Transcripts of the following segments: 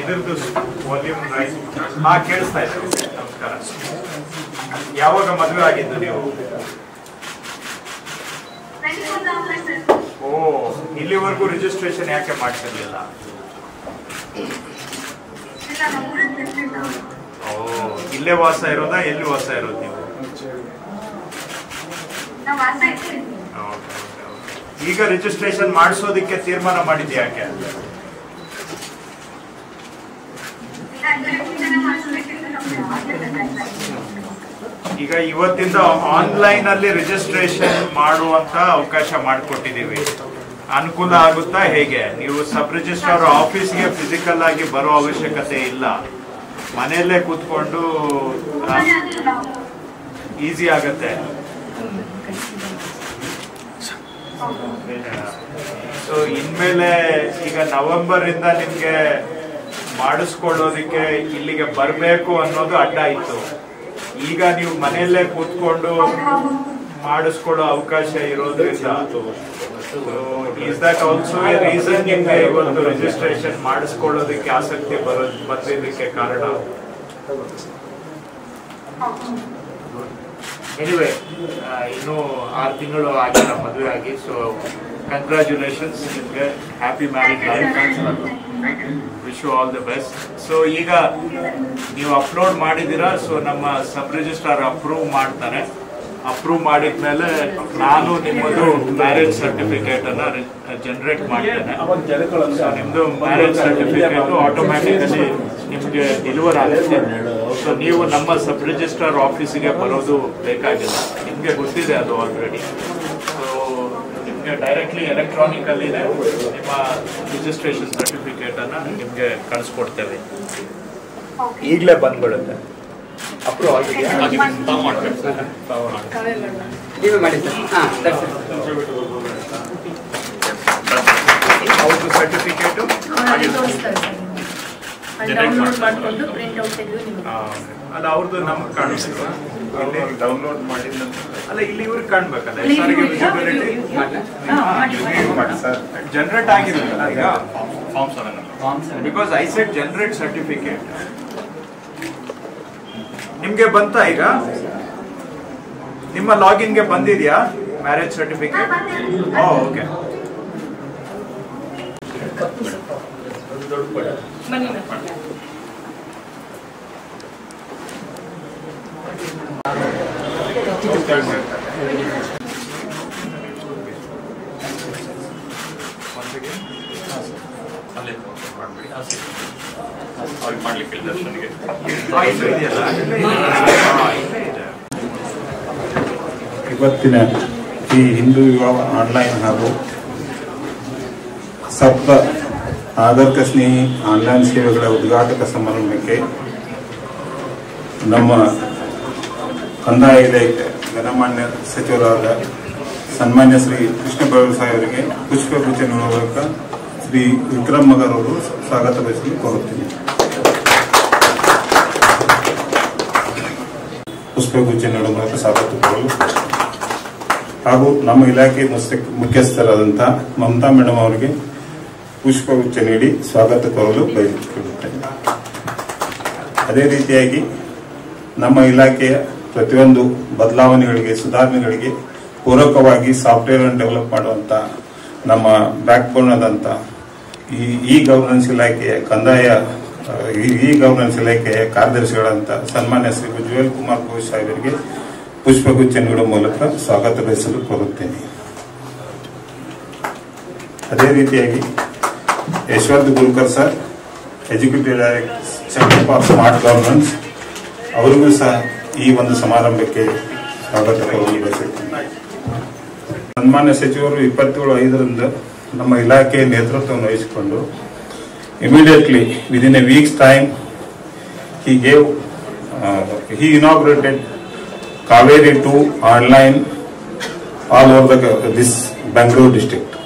ಇದ್ರದ್ದು ವಾಲ್ಯೂಮ್ ಹಾ ಕೇಳಿಸ್ತಾ ಇದೆ. ನಮಸ್ಕಾರ. ಯಾವಾಗ ಮದುವೆ ಆಗಿದ್ದು ನೀವು? ಓ ಇಲ್ಲಿವರೆಗೂ ರಿಜಿಸ್ಟ್ರೇಷನ್ ಯಾಕೆ ಮಾಡ್ತಿರ್ಲಿಲ್ಲ? ಓ ಇಲ್ಲೇ ವಾಸ ಇರೋದಾ ಎಲ್ಲಿ ವಾಸ ಇರೋದು ನೀವು. ಈಗ ರಿಜಿಸ್ಟ್ರೇಷನ್ ಮಾಡಿಸೋದಕ್ಕೆ ತೀರ್ಮಾನ ಮಾಡಿದ್ದೆ ಯಾಕೆ? ಈಗ ಇವತ್ತಿಂದ ಆನ್ಲೈನ್ ಅಲ್ಲಿ ರಿಜಿಸ್ಟ್ರೇಷನ್ ಮಾಡುವಂತ ಅವಕಾಶ ಮಾಡಿಕೊಟ್ಟಿದ್ದೀವಿ. ಅನುಕೂಲ ಆಗುತ್ತಾ ಹೇಗೆ? ನೀವು ಸಬ್ ರಿಜಿಸ್ಟ್ರಾರ್ ಆಫೀಸ್ಗೆ ಫಿಸಿಕಲ್ ಆಗಿ ಬರೋ ಅವಶ್ಯಕತೆ ಇಲ್ಲ. ಮನೆಯಲ್ಲೇ ಕೂತ್ಕೊಂಡು ಈಸಿ ಆಗತ್ತೆ. ಸೊ ಇನ್ಮೇಲೆ ಈಗ ನವೆಂಬರ್ ಇಂದ ನಿಮ್ಗೆ ಮಾಡಿಸ್ಕೊಳ್ಳೋದಿಕ್ಕೆ ಇಲ್ಲಿಗೆ ಬರಬೇಕು ಅನ್ನೋದು ಅಡ್ಡ ಇತ್ತು. ಈಗ ನೀವು ಮನೆಯಲ್ಲೇ ಕೂತ್ಕೊಂಡು ಮಾಡಿಸ್ಕೊಳ್ಳೋ ಅವಕಾಶ ಇರೋದ್ರಿಂದ. Is that also a reason ಇವತ್ತು ರಿಜಿಸ್ಟ್ರೇಷನ್ ಮಾಡಿಸ್ಕೊಳ್ಳೋದಕ್ಕೆ ಆಸಕ್ತಿ ಬರೋ ಬಂದಿದ್ದಕ್ಕೆ ಕಾರಣ? ಎನಿವೆ ಇನ್ನೂ ಆರು ತಿಂಗಳು ಆಗಿಲ್ಲ ಮದುವೆ ಆಗಿ ಸೊ ಕಂಗ್ರ್ಯಾಚುಲೇಷನ್ಸ್ ನಿಮಗೆ happy marriage life wish you all the best so ಈಗ ನೀವು ಅಪ್ಲೋಡ್ ಮಾಡಿದ್ದೀರಾ? ಸೊ ನಮ್ಮ ಸಬ್ ರಿಜಿಸ್ಟ್ರಾರ್ ಅಪ್ರೂವ್ ಮಾಡ್ತಾರೆ ಅಪ್ರೂವ್ ಮಾಡಿದ್ಮೇಲೆ ನಾನು ನಿಮ್ಮದು ಮ್ಯಾರೇಜ್ ಸರ್ಟಿಫಿಕೇಟ್ ಅನ್ನ ಜನರೇಟ್ ಮಾಡ್ತೇನೆ. ಸೊ ನಿಮ್ದು ಮ್ಯಾರೇಜ್ ಸರ್ಟಿಫಿಕೇಟ್ ಆಟೋಮ್ಯಾಟಿಕಲಿ ನಿಮ್ಗೆ ಡೆಲಿವರ್ ಆಗುತ್ತೆ. ಸೊ ನೀವು ನಮ್ಮ ಸಬ್ ರಿಜಿಸ್ಟ್ರಾರ್ ಆಫೀಸಿಗೆ ಬರೋದು ಬೇಕಾಗಿಲ್ಲ. ನಿಮಗೆ ಗೊತ್ತಿದೆ ಅದು ಆಲ್ರೆಡಿ ಸೊ ನಿಮಗೆ ಡೈರೆಕ್ಟ್ಲಿ ಎಲೆಕ್ಟ್ರಾನಿಕ್ ಅಲ್ಲಿ ನಿಮ್ಮ ರಿಜಿಸ್ಟ್ರೇಷನ್ ಸರ್ಟಿಫಿಕೇಟ್ ಅನ್ನ ನಿಮಗೆ ಕಳಿಸ್ಕೊಡ್ತೇವೆ. ಈಗಲೇ ಬಂದ್ಬಿಡುತ್ತೆ. ಅಪ್ರೂವ್ ಆಗಿದೆ ನೀವೇ ಮಾಡಿ ಸರ್. ಹಾಂ ಸರ್ಟಿಫಿಕೇಟು ಡೌನ್ಲೋಡ್ ಮಾಡ್ಕೊಂಡು ಪ್ರಿಂಟ್ ಔಟ್ ತೆಗೆದು ನಿಮಗೆ. ಅಲ್ಲ ಅವ್ರದ್ದು ನಮ್ಗೆ ಕಾಣಿಸ್ತು ಡೌನ್ಲೋಡ್ ಮಾಡಿದ ಅಲ್ಲ ಇಲ್ಲಿ ಇವ್ರಿಗೆ ಕಾಣ್ಬೇಕಲ್ಲ ಇಲ್ಲಿ ಸಾರಿಗೆ ಇವ್ರಿಗೆ ವಿಸಿಬಿಲಿಟಿ ಹಾ, ಮಾಡಿ. ಜನರೇಟ್ ಫಾರ್ಮ್ ಈಗ? Because I set generate certificate ನಿಮ್ಗೆ ಬಂತಾ ಈಗ? ನಿಮ್ಮ ಲಾಗಿನ್ಗೆ ಬಂದಿದ್ಯಾ? ಮ್ಯಾರೇಜ್ ಸರ್ಟಿಫಿಕೇಟ್ ಓಕೆ ಮಾಡ್ಲಿಕ್ಕೆ ಇವತ್ತಿನ ಈ ಹಿಂದೂ ವಿವಾಹ ಆನ್ಲೈನ್ ಹಾಗೂ ಸಪ್ತ ನಾಗರಿಕ ಸ್ನೇಹಿ ಆನ್ಲೈನ್ ಸೇವೆಗಳ ಉದ್ಘಾಟಕ ಸಮಾರಂಭಕ್ಕೆ ನಮ್ಮ ಕಂದಾಯ ಇಲಾಖೆ ಗಣಮಾನ್ಯ ಸಚಿವರಾದ ಸನ್ಮಾನ್ಯ ಶ್ರೀ ಕೃಷ್ಣ ಸಾಹೇಬ್ ಅವರಿಗೆ ಪುಷ್ಪಪೂಜೆ ಮೂಲಕ ಶ್ರೀ ವಿಕ್ರಮ್ ಮಗರ್ ಅವರು ಸ್ವಾಗತ ಬಯಸಲು ಕೋರುತ್ತೀನಿ ಪುಷ್ಪಪೂಜೆ ನೀಡುವ ಮೂಲಕ ಸ್ವಾಗತ ಕೋರಲು. ಹಾಗೂ ನಮ್ಮ ಇಲಾಖೆ ಮುಖ್ಯಸ್ಥರಾದಂಥ ಮಮತಾ ಮೇಡಮ್ ಅವರಿಗೆ ಪುಷ್ಪಗುಚ್ಛ ನೀಡಿ ಸ್ವಾಗತ ಕೋರಲು ಬಯಸಿಕೊಳ್ಳುತ್ತೇನೆ. ಅದೇ ರೀತಿಯಾಗಿ ನಮ್ಮ ಇಲಾಖೆಯ ಪ್ರತಿಯೊಂದು ಬದಲಾವಣೆಗಳಿಗೆ, ಸುಧಾರಣೆಗಳಿಗೆ ಪೂರಕವಾಗಿ ಸಾಫ್ಟ್ವೇರ್ ಅನ್ನು ಡೆವಲಪ್ ಮಾಡುವಂತ ನಮ್ಮ ಬ್ಯಾಕ್ ಆದಂತ ಈ ಇ ಗವರ್ನೆನ್ಸ್ ಇಲಾಖೆಯ ಕಂದಾಯ, ಈ ಗವರ್ನೆನ್ಸ್ ಇಲಾಖೆಯ ಕಾರ್ಯದರ್ಶಿಗಳಂತ ಸನ್ಮಾನ್ಯ ಶ್ರೀ ಉಜ್ವಲ್ ಕುಮಾರ್ ಘೋಷ್ ಸಾಹೇಬರಿಗೆ ಪುಷ್ಪಗುಚ್ಛ ನೀಡುವ ಮೂಲಕ ಸ್ವಾಗತ ಬಯಸಲು ಕೋರುತ್ತೇನೆ. ಅದೇ ರೀತಿಯಾಗಿ Yashwant Gulkar sir executive director centre for smart governance ಅವರಿಗೂ ಸಹ ಈ ಒಂದು ಸಮಾರಂಭಕ್ಕೆ ಸ್ವಾಗತ ಬಯಸುತ್ತೇನೆ ಸನ್ಮಾನ್ಯ ಸಚಿವರು ಇಪ್ಪತ್ತೇಳು ಐದರಿಂದ ನಮ್ಮ ಇಲಾಖೆಯ ನೇತೃತ್ವವನ್ನು ವಹಿಸಿಕೊಂಡು immediately within a weeks time he gave he inaugurated Kaveri 2 online all over the, this Bangalore district.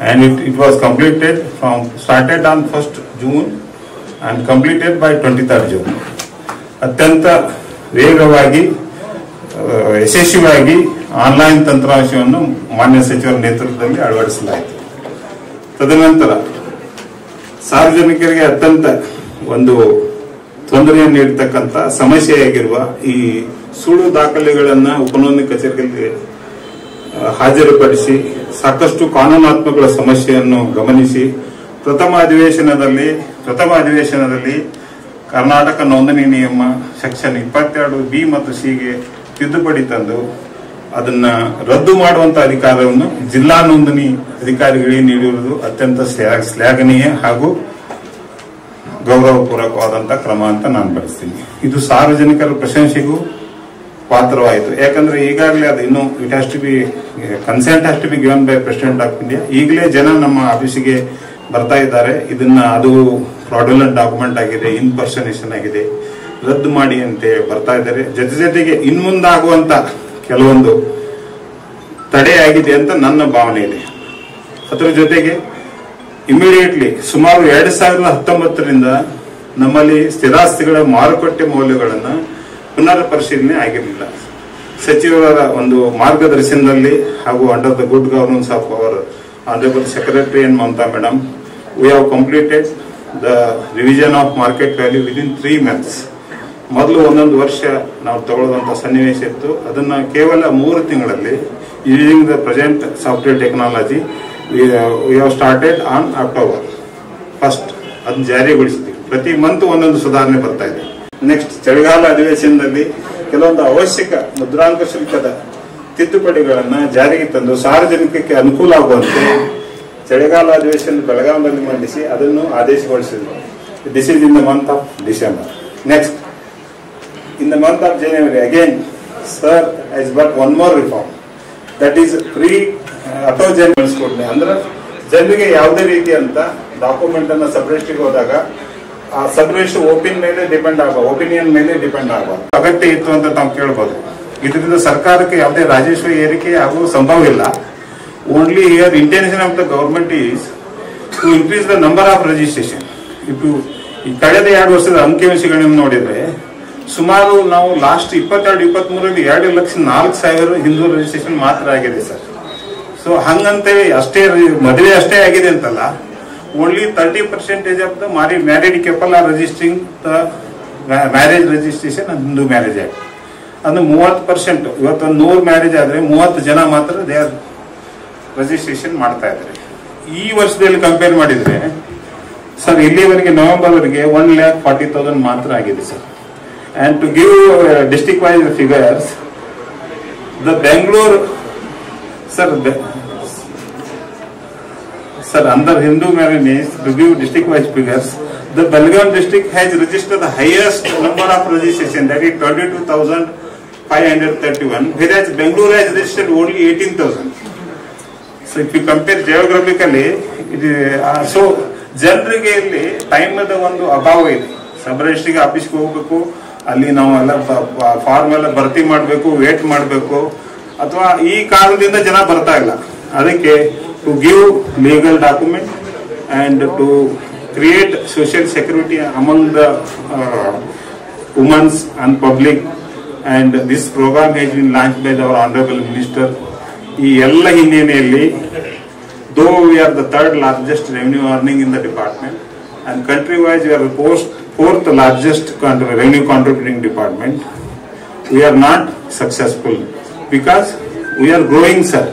And it, it was completed from started on 1st June and completed by 23rd June. ಅತ್ಯಂತ ವೇಗವಾಗಿ ಯಶಸ್ವಿಯಾಗಿ online ತಂತ್ರಾಂಶವನ್ನು ಮಾನ್ಯ ಸಚಿವರ ನೇತೃತ್ವದಲ್ಲಿ ಅಳವಡಿಸಲಾಯಿತು. ತದನಂತರ ಸಾರ್ವಜನಿಕರಿಗೆ ಅತ್ಯಂತ ಒಂದು ತೊಂದರೆಯನ್ನು ನೀಡತಕ್ಕಂಥ ಸಮಸ್ಯೆಯಾಗಿರುವ ಈ ಸುಳ್ಳು ದಾಖಲೆಗಳನ್ನು ಉಪನೋಂದಣಿ ಕಚೇರಿಗಳಿಗೆ ಆ, ಹಾಜರುಪಡಿಸಿ ಸಾಕಷ್ಟು ಕಾನೂನಾತ್ಮಕ ಸಮಸ್ಯೆಯನ್ನು ಗಮನಿಸಿ ಪ್ರಥಮ ಅಧಿವೇಶನದಲ್ಲಿ ಪ್ರಥಮ ಅಧಿವೇಶನದಲ್ಲಿ ಕರ್ನಾಟಕ ನೋಂದಣಿ ನಿಯಮ ಸೆಕ್ಷನ್ ಇಪ್ಪತ್ತೆರಡು ಬಿ ಮತ್ತು ಸಿಗೆ ತಿದ್ದುಪಡಿ ತಂದು ಅದನ್ನ ರದ್ದು ಮಾಡುವಂತ ಅಧಿಕಾರವನ್ನು ಜಿಲ್ಲಾ ನೋಂದಣಿ ಅಧಿಕಾರಿಗಳಿಗೆ ನೀಡಿರುವುದು ಅತ್ಯಂತ ಶ್ಲಾ- ಶ್ಲಾಘನೀಯ ಹಾಗೂ ಗೌರವಪೂರ್ವಕವಾದಂತಹ ಕ್ರಮ ಅಂತ ನಾನು ಬಯಸ್ತೀನಿ ಇದು ಸಾರ್ವಜನಿಕರ ಪ್ರಶಂಸೆಗೂ ಪಾತ್ರವಾಯಿತು. ಯಾಕಂದ್ರೆ ಈಗಾಗಲೇ ಅದು ಇನ್ನು it has to be consent has to be given by president of India ಈಗಲೇ ಜನ ನಮ್ಮ ಆಫೀಸಿಗೆ ಬರ್ತಾ ಇದ್ದಾರೆ. ಇದನ್ನ ಅದು ಫ್ರಾಡ್ಯುಲೆಂಟ್ ಡಾಕ್ಯುಮೆಂಟ್ ಆಗಿದೆ ಇನ್ ಪರ್ಸನೇಷನ್ ಆಗಿದೆ. ರದ್ದು ಮಾಡಿ ಅಂತ ಬರ್ತಾ ಇದ್ದಾರೆ. ಜೊತೆ ಜೊತೆಗೆ ಇನ್ ಮುಂದಾಗುವಂತ ಕೆಲವೊಂದು ತಡೆ ಆಗಿದೆ ಅಂತ ನನ್ನ ಭಾವನೆ ಇದೆ. ಅದರ ಜೊತೆಗೆ ಇಮಿಡಿಯೇಟ್ಲಿ ಸುಮಾರು ಎರಡು ಸಾವಿರದ ಹತ್ತೊಂಬತ್ತರಿಂದ ನಮ್ಮಲ್ಲಿ ಸ್ಥಿರಾಸ್ತಿಗಳ ಮಾರುಕಟ್ಟೆ ಮೌಲ್ಯಗಳನ್ನು ಪುನರ್ ಪರಿಶೀಲನೆ ಆಗಿರಲಿಲ್ಲ. ಸಚಿವರ ಒಂದು ಮಾರ್ಗದರ್ಶನದಲ್ಲಿ ಹಾಗೂ under the good governance of our honourable secretary and Mamata madam we have completed the revision of market value within three months ಮೊದಲು ಒಂದೊಂದು ವರ್ಷ ನಾವು ತಗೊಳ್ಳೋದಂಥ ಸನ್ನಿವೇಶ ಇತ್ತು. ಅದನ್ನು ಕೇವಲ ಮೂರು ತಿಂಗಳಲ್ಲಿ using the present software technology we have started on October first ಅದನ್ನ ಜಾರಿಗೊಳಿಸಿದ್ವಿ. ಪ್ರತಿ ಮಂತ್ ಒಂದೊಂದು ಸುಧಾರಣೆ ಬರ್ತಾ ಇದೆ. ನೆಕ್ಸ್ಟ್ ಚಳಿಗಾಲ ಅಧಿವೇಶನದಲ್ಲಿ ಕೆಲವೊಂದು ಅವಶ್ಯಕ ಮುದ್ರಾಂಕ ಶುಲ್ಕದ ತಿದ್ದುಪಡಿಗಳನ್ನ ಜಾರಿಗೆ ತಂದು ಸಾರ್ವಜನಿಕಕ್ಕೆ ಅನುಕೂಲ ಆಗುವಂತೆ ಚಳಿಗಾಲ ಅಧಿವೇಶನ ಬೆಳಗಾವಿಯಲ್ಲಿ ಮಂಡಿಸಿ ಅದನ್ನು ಆದೇಶಗೊಳಿಸಿದರು this is in the month of December next in the month of January, again, sir ice but one more reform. That is free ಅಥೋ ಜನ್ ಅಂದ್ರೆ ಜನರಿಗೆ ಯಾವುದೇ ರೀತಿ ಅಂತ ಡಾಕ್ಯುಮೆಂಟ್ ಅನ್ನ ಸಪ್ರೇಟ್ ಹೋದಾಗ ಆ ಸಬ್ರೆಸ್ಟ್ ಓಪಿನ್ ಮೇಲೆ ಡಿಪೆಂಡ್ ಆಗುವ ಒಪಿನಿಯನ್ ಮೇಲೆ ಡಿಪೆಂಡ್ ಆಗುವ. ಅಗತ್ಯ ಇತ್ತು ಅಂತ ನಾವು ಕೇಳ್ಬೋದು. ಇದರಿಂದ ಸರ್ಕಾರಕ್ಕೆ ಯಾವುದೇ ರಾಜಸ್ವ ಏರಿಕೆ ಆಗುವ ಸಂಭವ ಇಲ್ಲ. Only here intention of the government is to increase the number of registration ಇದು ಕಳೆದ ಎರಡು ವರ್ಷದ ಅಂಕಿಅಂಶಗಳನ್ನು ನೋಡಿದ್ರೆ, ಸುಮಾರು ನಾವು ಲಾಸ್ಟ್ ಇಪ್ಪತ್ತೆರಡು ಇಪ್ಪತ್ತ್ ಮೂರಲ್ಲಿ ಎರಡು ಲಕ್ಷ ನಾಲ್ಕು ಸಾವಿರ ಹಿಂದೂ ರಿಜಿಸ್ಟ್ರೇಷನ್ ಮಾತ್ರ ಆಗಿದೆ ಸರ್. ಸೊ ಹಂಗಂತೇಳಿ ಅಷ್ಟೇ ಮದುವೆ ಅಷ್ಟೇ ಆಗಿದೆ ಅಂತಲ್ಲ only thirty percentage of the marry married couple are registering the marriage registration Hindu marriage act ಅಂದ್ರೆ ಮೂವತ್ತು ಪರ್ಸೆಂಟ್ ಇವತ್ತೊಂದು ನೂರು ಮ್ಯಾರೇಜ್ ಆದರೆ ಮೂವತ್ತು ಜನ ಮಾತ್ರ ದೇ ಆರ್ ರಿಜಿಸ್ಟ್ರೇಷನ್ ಮಾಡ್ತಾ ಇದ್ದಾರೆ. ಈ ವರ್ಷದಲ್ಲಿ ಕಂಪೇರ್ ಮಾಡಿದರೆ ಸರ್ ಇಲ್ಲಿವರೆಗೆ ನವೆಂಬರ್ವರೆಗೆ ಒನ್ ಲ್ಯಾಕ್ ಫಾರ್ಟಿ ತೌಸಂಡ್ ಮಾತ್ರ ಆಗಿದೆ sir and to give district wise figures the Bengaluru sir sir under Hindu marriage review district wise figures the Belgaum district has registered the highest number of registration that is 22,531 whereas Bangalore has registered only 18,000 so if you compare is, ಇದು so ಜನರಿಗೆ ಇಲ್ಲಿ ಟೈಮದ ಅಭಾವ ಇದೆ ಸಬ್ ರಿಜಿಸ್ಟ್ರಿಗೆ ಆಫೀಸ್ಗೆ ಹೋಗ್ಬೇಕು ಅಲ್ಲಿ ನಾವು ಎಲ್ಲ ಫಾರ್ಮ್ ಎಲ್ಲ ಭರ್ತಿ ಮಾಡಬೇಕು ವೇಟ್ ಮಾಡಬೇಕು ಅಥವಾ ಈ ಕಾರಣದಿಂದ ಜನ ಬರ್ತಾ ಇಲ್ಲ ಅದಕ್ಕೆ to give legal document and to create social security among the womans and public and this programme has been launch by our honourable minister ಈ ಎಲ್ಲ ಹಿನ್ನೆಲೆಯಲ್ಲಿ though we are the third largest revenue earning in the department and country wise we are post fourth largest revenue contributing department we are not successful because we are growing, sir.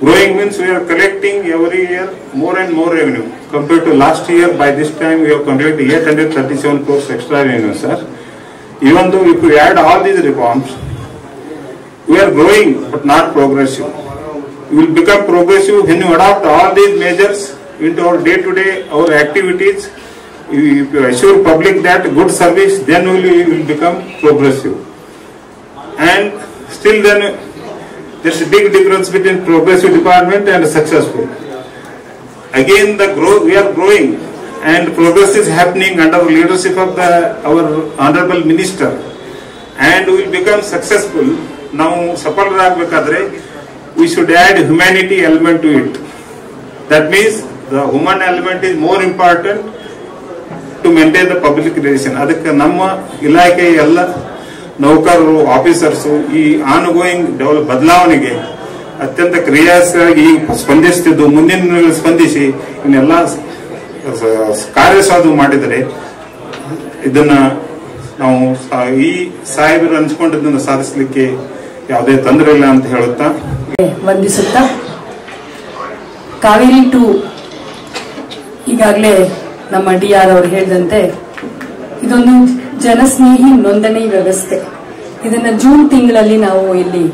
Growing means we are collecting every year more and more revenue. Compared to last year by this time we have collected 837 crores extra revenue sir. Even though if we add all these reforms we are growing but not progressive. We will become progressive when you adopt all these measures into our day to day our activities. If you assure public that good service then we will become progressive. And still then there's a big difference between progressive department and successful. Again, the growth we are growing and progress is happening under the leadership of the our honorable minister and we will become successful. ಸಫಲರಾಗಬೇಕಾದ್ರೆ we should add humanity element to it. That means the human element is more important to maintain the public relation. ಅದಕ್ಕೆ ನಮ್ಮ we ಎಲ್ಲ ನೌಕರರು, officers ಈ on going develop ಬದಲಾವಣೆಗೆ ಅತ್ಯಂತ ಕ್ರಿಯಾಶೀಲವಾಗಿ ಸ್ಪಂದಿಸುತ್ತಿದ್ದು ಮುಂದಿನ ದಿನಗಳಲ್ಲಿ ಸ್ಪಂದಿಸಿ ಇನ್ನೆಲ್ಲ ಕಾರ್ಯಸಾಧು ಮಾಡಿದರೆ ಇದನ್ನ ನಾವು ಈ ಸಾಹೇಬರು ಹಂಚ್ಕೊಂಡಿದ್ದನ್ನು ಸಾಧಿಸಲಿಕ್ಕೆ ಯಾವುದೇ ತೊಂದರೆ ಇಲ್ಲ ಅಂತ ಹೇಳುತ್ತಾ? ವಂದಿಸುತ್ತಾ? ಕಾವೇರಿ ಟು ಈಗಾಗಲೇ ನಮ್ಮ ಡಿ ಆರ್ ಅವರು ಹೇಳಿದಂತೆ ಇದೊಂದು ಜನಸ್ನೇಹಿ ನೋಂದಣಿ ವ್ಯವಸ್ಥೆ. ಇದನ್ನ ಜೂನ್ ತಿಂಗಳಲ್ಲಿ ನಾವು ಇಲ್ಲಿ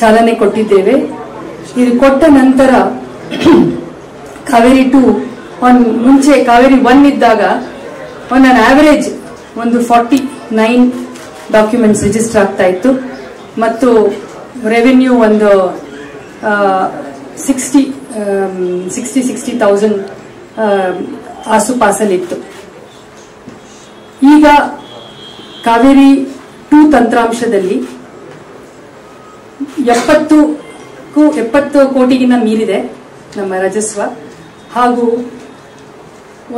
ಚಾಲನೆ ಕೊಟ್ಟಿದ್ದೇವೆ. ಇದು ಕೊಟ್ಟ ನಂತರ ಕಾವೇರಿ ಟು ಒನ್ ಮುಂಚೆ ಕಾವೇರಿ ಒನ್ ಇದ್ದಾಗ ಒನ್ ಅನ್ ಆವರೇಜ್ ಒಂದು ಫಾರ್ಟಿ ನೈನ್ ಡಾಕ್ಯುಮೆಂಟ್ಸ್ ರಿಜಿಸ್ಟರ್ ಆಗ್ತಾ ಇತ್ತು. ಮತ್ತು ರೆವೆನ್ಯೂ ಒಂದು ಸಿಕ್ಸ್ಟಿ ಸಿಕ್ಸ್ಟಿ ಸಿಕ್ಸ್ಟಿ ತೌಸಂಡ್ ಆಸುಪಾಸಲ್ಲಿತ್ತು ಈಗ ಕಾವೇರಿ ಟೂ ತಂತ್ರಾಂಶದಲ್ಲಿ ಎಪ್ಪತ್ತು ಎಪ್ಪತ್ತು ಕೋಟಿಗಿನ ಮೀರಿದೆ ನಮ್ಮ ರಾಜಸ್ವ ಹಾಗೂ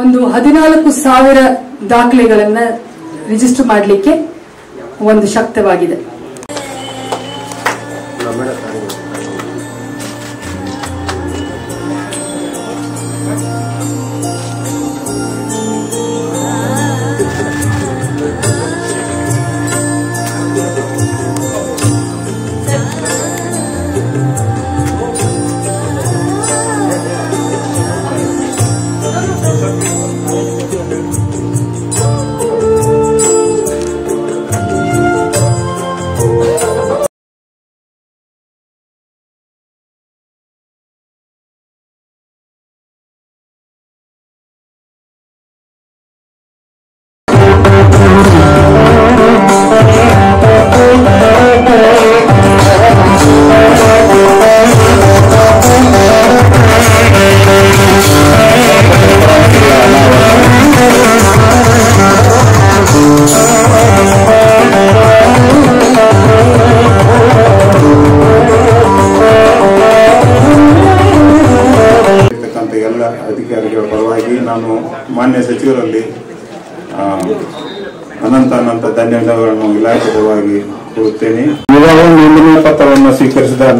ಒಂದು ಹದಿನಾಲ್ಕು ಸಾವಿರ ದಾಖಲೆಗಳನ್ನು ರಿಜಿಸ್ಟರ್ ಮಾಡಲಿಕ್ಕೆ ಒಂದು ಶಕ್ತವಾಗಿದೆ.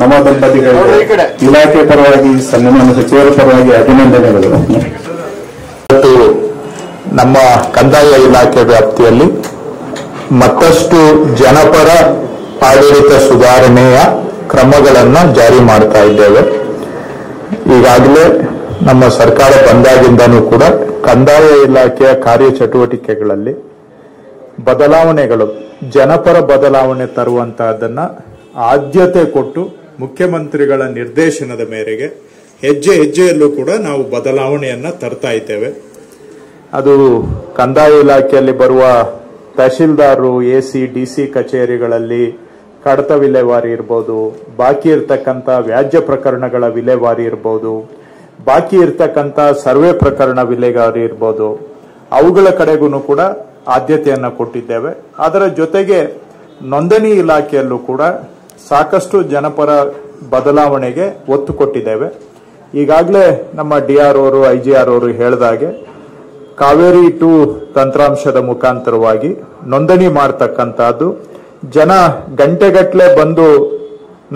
ನವ ದಂಪತಿಗಳಿಗೆ ಇಲಾಖೆ ಪರವಾಗಿ ಸನ್ಮಾನ ಸಚಿವರ ಪರವಾಗಿ ಅಭಿನಂದನೆಗಳು. ಇವತ್ತು ನಮ್ಮ ಕಂದಾಯ ಇಲಾಖೆ ವ್ಯಾಪ್ತಿಯಲ್ಲಿ ಮತ್ತಷ್ಟು ಜನಪರ ಆಡಳಿತ ಸುಧಾರಣೆಯ ಕ್ರಮಗಳನ್ನು ಜಾರಿ ಮಾಡ್ತಾ ಇದ್ದೇವೆ. ಈಗಾಗಲೇ ನಮ್ಮ ಸರ್ಕಾರ ಬಂದಾಗಿಂದನೂ ಕೂಡ ಕಂದಾಯ ಇಲಾಖೆಯ ಕಾರ್ಯಚಟುವಟಿಕೆಗಳಲ್ಲಿ ಬದಲಾವಣೆಗಳು ಜನಪರ ಬದಲಾವಣೆ ತರುವಂತಹದನ್ನ ಆದ್ಯತೆ ಕೊಟ್ಟು ಮುಖ್ಯಮಂತ್ರಿಗಳ ನಿರ್ದೇಶನದ ಮೇರೆಗೆ ಹೆಜ್ಜೆ ಹೆಜ್ಜೆಯಲ್ಲೂ ಕೂಡ ನಾವು ಬದಲಾವಣೆಯನ್ನ ತರ್ತಾ ಇದ್ದೇವೆ. ಅದು ಕಂದಾಯ ಇಲಾಖೆಯಲ್ಲಿ ಬರುವ ತಹಶೀಲ್ದಾರರು ಎ ಸಿ ಡಿ ಸಿ ಕಚೇರಿಗಳಲ್ಲಿ ಕಡತ ವಿಲೇವಾರಿ ಇರ್ಬೋದು, ಬಾಕಿ ಇರ್ತಕ್ಕಂಥ ವ್ಯಾಜ್ಯ ಪ್ರಕರಣಗಳ ವಿಲೇವಾರಿ ಇರ್ಬೋದು, ಬಾಕಿ ಇರ್ತಕ್ಕಂಥ ಸರ್ವೆ ಪ್ರಕರಣ ವಿಲೇವಾರಿ ಇರ್ಬೋದು, ಅವುಗಳ ಕಡೆಗೂ ಕೂಡ ಆದ್ಯತೆಯನ್ನು ಕೊಟ್ಟಿದ್ದೇವೆ. ಅದರ ಜೊತೆಗೆ ನೋಂದಣಿ ಇಲಾಖೆಯಲ್ಲೂ ಕೂಡ ಸಾಕಷ್ಟು ಜನಪರ ಬದಲಾವಣೆಗೆ ಒತ್ತು ಕೊಟ್ಟಿದ್ದೇವೆ. ಈಗಾಗಲೇ ನಮ್ಮ ಡಿ ಆರ್ ಅವರು, ಐ ಜಿ ಆರ್ ಅವರು ಹೇಳಿದಾಗೆ ಕಾವೇರಿ ಟು ತಂತ್ರಾಂಶದ ಮುಖಾಂತರವಾಗಿ ನೋಂದಣಿ ಮಾಡ್ತಕ್ಕಂಥದ್ದು, ಜನ ಗಂಟೆಗಟ್ಟಲೆ ಬಂದು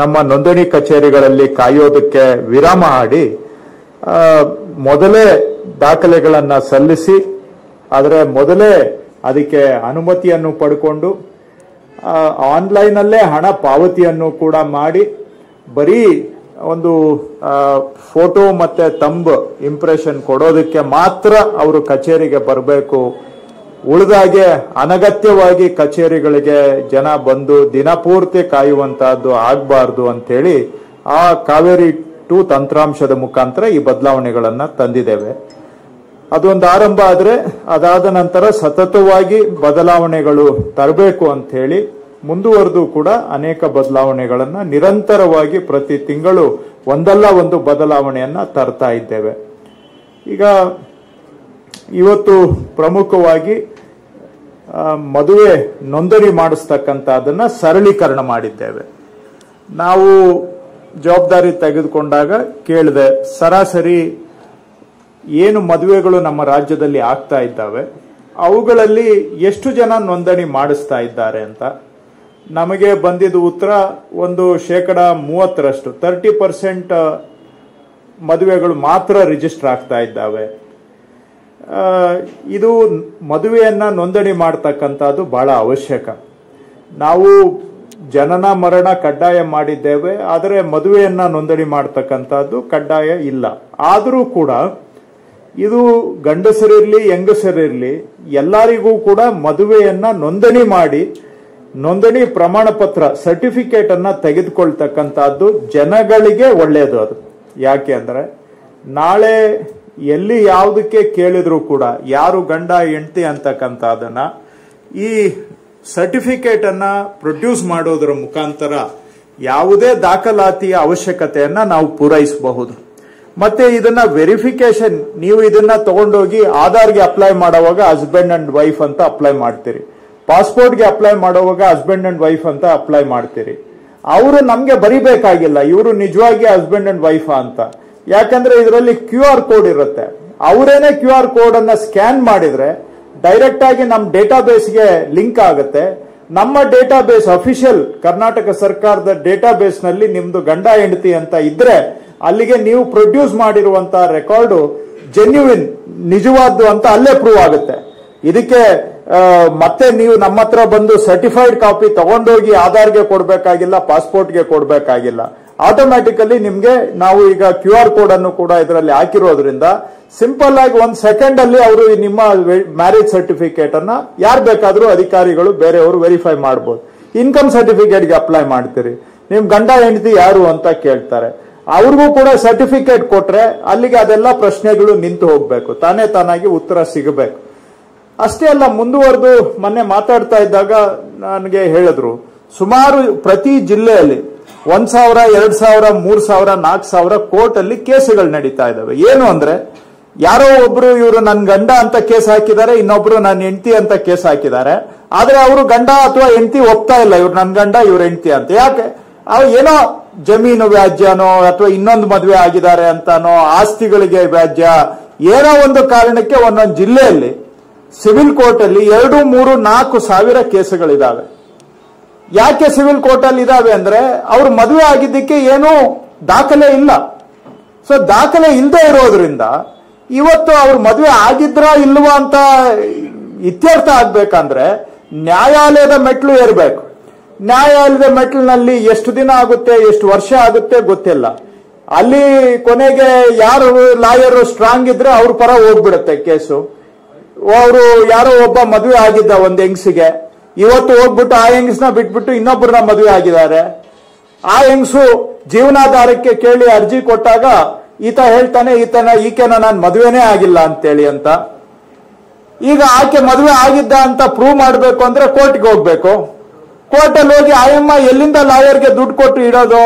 ನಮ್ಮ ನೋಂದಣಿ ಕಚೇರಿಗಳಲ್ಲಿ ಕಾಯೋದಕ್ಕೆ ವಿರಾಮ ಆಡಿ ಮೊದಲೇ ದಾಖಲೆಗಳನ್ನು ಸಲ್ಲಿಸಿ, ಆದರೆ ಮೊದಲೇ ಅದಕ್ಕೆ ಅನುಮತಿಯನ್ನು ಪಡ್ಕೊಂಡು ಆನ್ಲೈನ್ ಅಲ್ಲೇ ಹಣ ಪಾವತಿಯನ್ನು ಕೂಡ ಮಾಡಿ ಬರೀ ಒಂದು ಫೋಟೋ ಮತ್ತೆ ತಂಬ್ ಇಂಪ್ರೆಷನ್ ಕೊಡೋದಕ್ಕೆ ಮಾತ್ರ ಅವರು ಕಚೇರಿಗೆ ಬರಬೇಕು. ಉಳಿದಾಗೆ ಅನಗತ್ಯವಾಗಿ ಕಚೇರಿಗಳಿಗೆ ಜನ ಬಂದು ದಿನಪೂರ್ತಿ ಕಾಯುವಂತಹದ್ದು ಆಗಬಾರ್ದು ಅಂತೇಳಿ ಆ ಕಾವೇರಿ ಟು ತಂತ್ರಾಂಶದ ಮುಖಾಂತರ ಈ ಬದಲಾವಣೆಗಳನ್ನು ತಂದಿದ್ದೇವೆ. ಅದೊಂದು ಆರಂಭ ಆದ್ರೆ ಅದಾದ ನಂತರ ಸತತವಾಗಿ ಬದಲಾವಣೆಗಳು ತರಬೇಕು ಅಂತ ಹೇಳಿ ಮುಂದುವರೆದು ಕೂಡ ಅನೇಕ ಬದಲಾವಣೆಗಳನ್ನ ನಿರಂತರವಾಗಿ ಪ್ರತಿ ತಿಂಗಳು ಒಂದಲ್ಲ ಒಂದು ಬದಲಾವಣೆಯನ್ನ ತರ್ತಾ ಇದ್ದೇವೆ. ಈಗ ಇವತ್ತು ಪ್ರಮುಖವಾಗಿ ಮದುವೆ ನೋಂದಣಿ ಮಾಡಿಸ್ತಕ್ಕಂಥದ್ದನ್ನ ಸರಳೀಕರಣ ಮಾಡಿದ್ದೇವೆ. ನಾವು ಜವಾಬ್ದಾರಿ ತೆಗೆದುಕೊಂಡಾಗ ಕೇಳಿದೆ, ಸರಾಸರಿ ಏನು ಮದುವೆಗಳು ನಮ್ಮ ರಾಜ್ಯದಲ್ಲಿ ಆಗ್ತಾ ಇದ್ದಾವೆ, ಅವುಗಳಲ್ಲಿ ಎಷ್ಟು ಜನ ನೋಂದಣಿ ಮಾಡಿಸ್ತಾ ಇದ್ದಾರೆ ಅಂತ. ನಮಗೆ ಬಂದಿದ್ದ ಉತ್ತರ ಒಂದು ಶೇಕಡ ಮೂವತ್ತರಷ್ಟು ತರ್ಟಿ ಪರ್ಸೆಂಟ್ ಮದುವೆಗಳು ಮಾತ್ರ ರಿಜಿಸ್ಟರ್ ಆಗ್ತಾ ಇದ್ದಾವೆ. ಇದು ಮದುವೆಯನ್ನ ನೋಂದಣಿ ಮಾಡ್ತಕ್ಕಂಥದ್ದು ಬಹಳ ಅವಶ್ಯಕ. ನಾವು ಜನನ ಮರಣ ಕಡ್ಡಾಯ ಮಾಡಿದ್ದೇವೆ, ಆದರೆ ಮದುವೆಯನ್ನ ನೋಂದಣಿ ಮಾಡ್ತಕ್ಕಂಥದ್ದು ಕಡ್ಡಾಯ ಇಲ್ಲ. ಆದರೂ ಕೂಡ ಇದು ಗಂಡಸರಿರಲಿ ಹೆಂಗಸರಿರಲಿ ಎಲ್ಲರಿಗೂ ಕೂಡ ಮದುವೆಯನ್ನ ನೋಂದಣಿ ಮಾಡಿ, ನೋಂದಣಿ ಪ್ರಮಾಣ ಪತ್ರ ಸರ್ಟಿಫಿಕೇಟ್ ಅನ್ನ ತೆಗೆದುಕೊಳ್ತಕ್ಕಂಥದ್ದು ಜನಗಳಿಗೆ ಒಳ್ಳೆಯದು ಅದು. ಯಾಕೆ ಅಂದ್ರೆ, ನಾಳೆ ಎಲ್ಲಿ ಯಾವುದಕ್ಕೆ ಕೇಳಿದ್ರು ಕೂಡ, ಯಾರು ಗಂಡ, ಹೆಂಡತಿ ಅಂತಕ್ಕಂಥದ್ದನ್ನ ಈ ಸರ್ಟಿಫಿಕೇಟ್ ಅನ್ನ ಪ್ರೊಡ್ಯೂಸ್ ಮಾಡೋದರ ಮುಖಾಂತರ ಯಾವುದೇ ದಾಖಲಾತಿಯ ಅವಶ್ಯಕತೆಯನ್ನ ನಾವು ಪೂರೈಸಬಹುದು. ಮತ್ತೆ ಇದನ್ನ ವೆರಿಫಿಕೇಶನ್ ನೀವು ಇದನ್ನ ತಗೊಂಡೋಗಿ ಆಧಾರ್ಗೆ ಅಪ್ಲೈ ಮಾಡುವಾಗ ಹಸ್ಬೆಂಡ್ ಅಂಡ್ ವೈಫ್ ಅಂತ ಅಪ್ಲೈ ಮಾಡ್ತೀರಿ. ಪಾಸ್ಪೋರ್ಟ್ಗೆ ಅಪ್ಲೈ ಮಾಡುವಾಗ ಹಸ್ಬೆಂಡ್ ಅಂಡ್ ವೈಫ್ ಅಂತ ಅಪ್ಲೈ ಮಾಡ್ತೀರಿ. ಅವರು ನಮ್ಗೆ ಬರಿಬೇಕಾಗಿಲ್ಲ, ಇವರು ನಿಜವಾಗಿ ಹಸ್ಬೆಂಡ್ ಅಂಡ್ ವೈಫ್ ಅಂತ. ಯಾಕಂದ್ರೆ ಇದರಲ್ಲಿ ಕ್ಯೂ ಆರ್ ಕೋಡ್ ಇರುತ್ತೆ. ಅವರೇನೆ ಕ್ಯೂ ಆರ್ ಕೋಡ್ ಅನ್ನ ಸ್ಕ್ಯಾನ್ ಮಾಡಿದ್ರೆ ಡೈರೆಕ್ಟ್ ಆಗಿ ನಮ್ಮ ಡೇಟಾಬೇಸ್ಗೆ ಲಿಂಕ್ ಆಗುತ್ತೆ. ನಮ್ಮ ಡೇಟಾಬೇಸ್ ಅಫಿಷಿಯಲ್ ಕರ್ನಾಟಕ ಸರ್ಕಾರದ ಡೇಟಾಬೇಸ್ನಲ್ಲಿ ನಿಮ್ದು ಗಂಡ ಹೆಂಡತಿ ಅಂತ ಇದ್ರೆ ಅಲ್ಲಿಗೆ ನೀವು ಪ್ರೊಡ್ಯೂಸ್ ಮಾಡಿರುವಂತ ರೆಕಾರ್ಡು ಜೆನ್ಯುವಿನ್ ನಿಜವಾದ್ದು ಅಂತ ಅಲ್ಲೇ ಪ್ರೂವ್ ಆಗುತ್ತೆ. ಇದಕ್ಕೆ ಮತ್ತೆ ನೀವು ನಮ್ಮ ಹತ್ರ ಬಂದು ಸರ್ಟಿಫೈಡ್ ಕಾಪಿ ತಗೊಂಡೋಗಿ ಆಧಾರ್ಗೆ ಕೊಡಬೇಕಾಗಿಲ್ಲ ಪಾಸ್ಪೋರ್ಟ್ಗೆ ಕೊಡಬೇಕಾಗಿಲ್ಲ. ಆಟೋಮ್ಯಾಟಿಕಲಿ ನಿಮ್ಗೆ ನಾವು ಈಗ ಕ್ಯೂ ಆರ್ ಕೋಡ್ ಅನ್ನು ಕೂಡ ಇದರಲ್ಲಿ ಹಾಕಿರೋದ್ರಿಂದ ಸಿಂಪಲ್ ಆಗಿ ಒಂದ್ ಸೆಕೆಂಡ್ ಅಲ್ಲಿ ಅವರು ನಿಮ್ಮ ಮ್ಯಾರೇಜ್ ಸರ್ಟಿಫಿಕೇಟ್ ಅನ್ನ ಯಾರು ಬೇಕಾದ್ರೂ ಅಧಿಕಾರಿಗಳು ಬೇರೆಯವರು ವೆರಿಫೈ ಮಾಡಬಹುದು ಇನ್ಕಮ್ ಸರ್ಟಿಫಿಕೇಟ್ಗೆ ಅಪ್ಲೈ ಮಾಡ್ತೀರಿ. ನಿಮ್ ಗಂಡ, ಹೆಂಡತಿ ಯಾರು ಅಂತ ಕೇಳ್ತಾರೆ. ಅವ್ರಿಗೂ ಕೂಡ ಸರ್ಟಿಫಿಕೇಟ್ ಕೊಟ್ರೆ ಅಲ್ಲಿಗೆ ಅದೆಲ್ಲ ಪ್ರಶ್ನೆಗಳು ನಿಂತು ಹೋಗ್ಬೇಕು. ತಾನೇ ತಾನಾಗಿ ಉತ್ತರ ಸಿಗಬೇಕು. ಅಷ್ಟೇ ಅಲ್ಲ, ಮುಂದುವರೆದು ಮೊನ್ನೆ ಮಾತಾಡ್ತಾ ಇದ್ದಾಗ ನನಗೆ ಹೇಳಿದ್ರು, ಸುಮಾರು ಪ್ರತಿ ಜಿಲ್ಲೆಯಲ್ಲಿ ಒಂದ್ ಸಾವಿರ, ಎರಡ್ ಸಾವಿರ, ಮೂರ್ ಸಾವಿರ ನಾಲ್ಕು ಸಾವಿರ ಕೋರ್ಟ್ ಅಲ್ಲಿ ಕೇಸುಗಳು ನಡೀತಾ ಇದಾವೆ ಏನು ಅಂದ್ರೆ, ಯಾರೋ ಒಬ್ರು ಇವರು ನನ್ನ ಗಂಡ ಅಂತ ಕೇಸ್ ಹಾಕಿದ್ದಾರೆ, ಇನ್ನೊಬ್ರು ನನ್ನ ಹೆಂಡತಿ ಅಂತ ಕೇಸ್ ಹಾಕಿದ್ದಾರೆ. ಆದ್ರೆ ಅವರು ಗಂಡ ಅಥವಾ ಹೆಂಡತಿ ಒಪ್ತಾ ಇಲ್ಲ, ಇವ್ರು ನನ್ನ ಗಂಡ, ಇವ್ರ ಹೆಂಡತಿ ಅಂತ. ಯಾಕೆ? ಅವ್ ಏನೋ ಜಮೀನು ವ್ಯಾಜ್ಯನೋ ಅಥವಾ ಇನ್ನೊಂದು ಮದುವೆ ಆಗಿದ್ದಾರೆ ಅಂತಾನೋ ಆಸ್ತಿಗಳಿಗೆ ವ್ಯಾಜ್ಯ ಏನೋ ಒಂದು ಕಾರಣಕ್ಕೆ ಒಂದೊಂದು ಜಿಲ್ಲೆಯಲ್ಲಿ, ಸಿವಿಲ್ ಕೋರ್ಟ್ ಅಲ್ಲಿ ಎರಡು, ಮೂರು, ನಾಲ್ಕು ಸಾವಿರ ಕೇಸುಗಳಿದಾವೆ. ಯಾಕೆ ಸಿವಿಲ್ ಕೋರ್ಟ್ ಅಲ್ಲಿ ಇದಾವೆ ಅಂದ್ರೆ ಅವ್ರು ಮದುವೆ ಆಗಿದ್ದಕ್ಕೆ ಏನೂ ದಾಖಲೆ ಇಲ್ಲ. ಸೊ ದಾಖಲೆ ಇಲ್ಲದೆ ಇರೋದ್ರಿಂದ ಇವತ್ತು ಅವ್ರ ಮದುವೆ ಆಗಿದ್ರಾ ಇಲ್ವಾ ಅಂತ ಇತ್ಯರ್ಥ ಆಗ್ಬೇಕಂದ್ರೆ ನ್ಯಾಯಾಲಯದ ಮೆಟ್ಲು ಏರ್ಬೇಕು. ನ್ಯಾಯಾಲಯದ ಮೆಟ್ಲಿನಲ್ಲಿ ಎಷ್ಟು ದಿನ ಆಗುತ್ತೆ, ಎಷ್ಟು ವರ್ಷ ಆಗುತ್ತೆ ಗೊತ್ತಿಲ್ಲ. ಅಲ್ಲಿ ಕೊನೆಗೆ ಯಾರು ಲಾಯರ್ ಸ್ಟ್ರಾಂಗ್ ಇದ್ರೆ ಅವ್ರ ಪರ ಹೋಗ್ಬಿಡುತ್ತೆ ಕೇಸು. ಅವರು ಯಾರೋ ಒಬ್ಬ ಮದುವೆ ಆಗಿದ್ದ ಒಂದ್ ಹೆಂಗ್ಸಿಗೆ. ಇವತ್ತು ಹೋಗ್ಬಿಟ್ಟು ಆ ಹೆಂಗ್ಸ್ನ ಬಿಟ್ಬಿಟ್ಟು ಇನ್ನೊಬ್ಬರನ್ನ ಮದುವೆ ಆಗಿದ್ದಾರೆ. ಆ ಹೆಂಗ್ಸು ಜೀವನಾಧಾರಕ್ಕೆ ಕೇಳಿ ಅರ್ಜಿ ಕೊಟ್ಟಾಗ ಈತ ಹೇಳ್ತಾನೆ, ಈತನ, ಈಕೆನ ನಾನು ಮದುವೆನೇ ಆಗಿಲ್ಲ ಅಂತೇಳಿ ಅಂತ. ಈಗ ಆಕೆ ಮದುವೆ ಆಗಿದ್ದ ಅಂತ ಪ್ರೂವ್ ಮಾಡಬೇಕು ಅಂದ್ರೆ ಕೋರ್ಟ್ಗೆ ಹೋಗ್ಬೇಕು. ಕೋರ್ಟಲ್ಲಿ ಹೋಗಿ ಆಯಮ್ಮ ಎಲ್ಲಿಂದ ಲಾಯರ್ಗೆ ದುಡ್ಡು ಕೊಟ್ಟು ಇಡೋದು?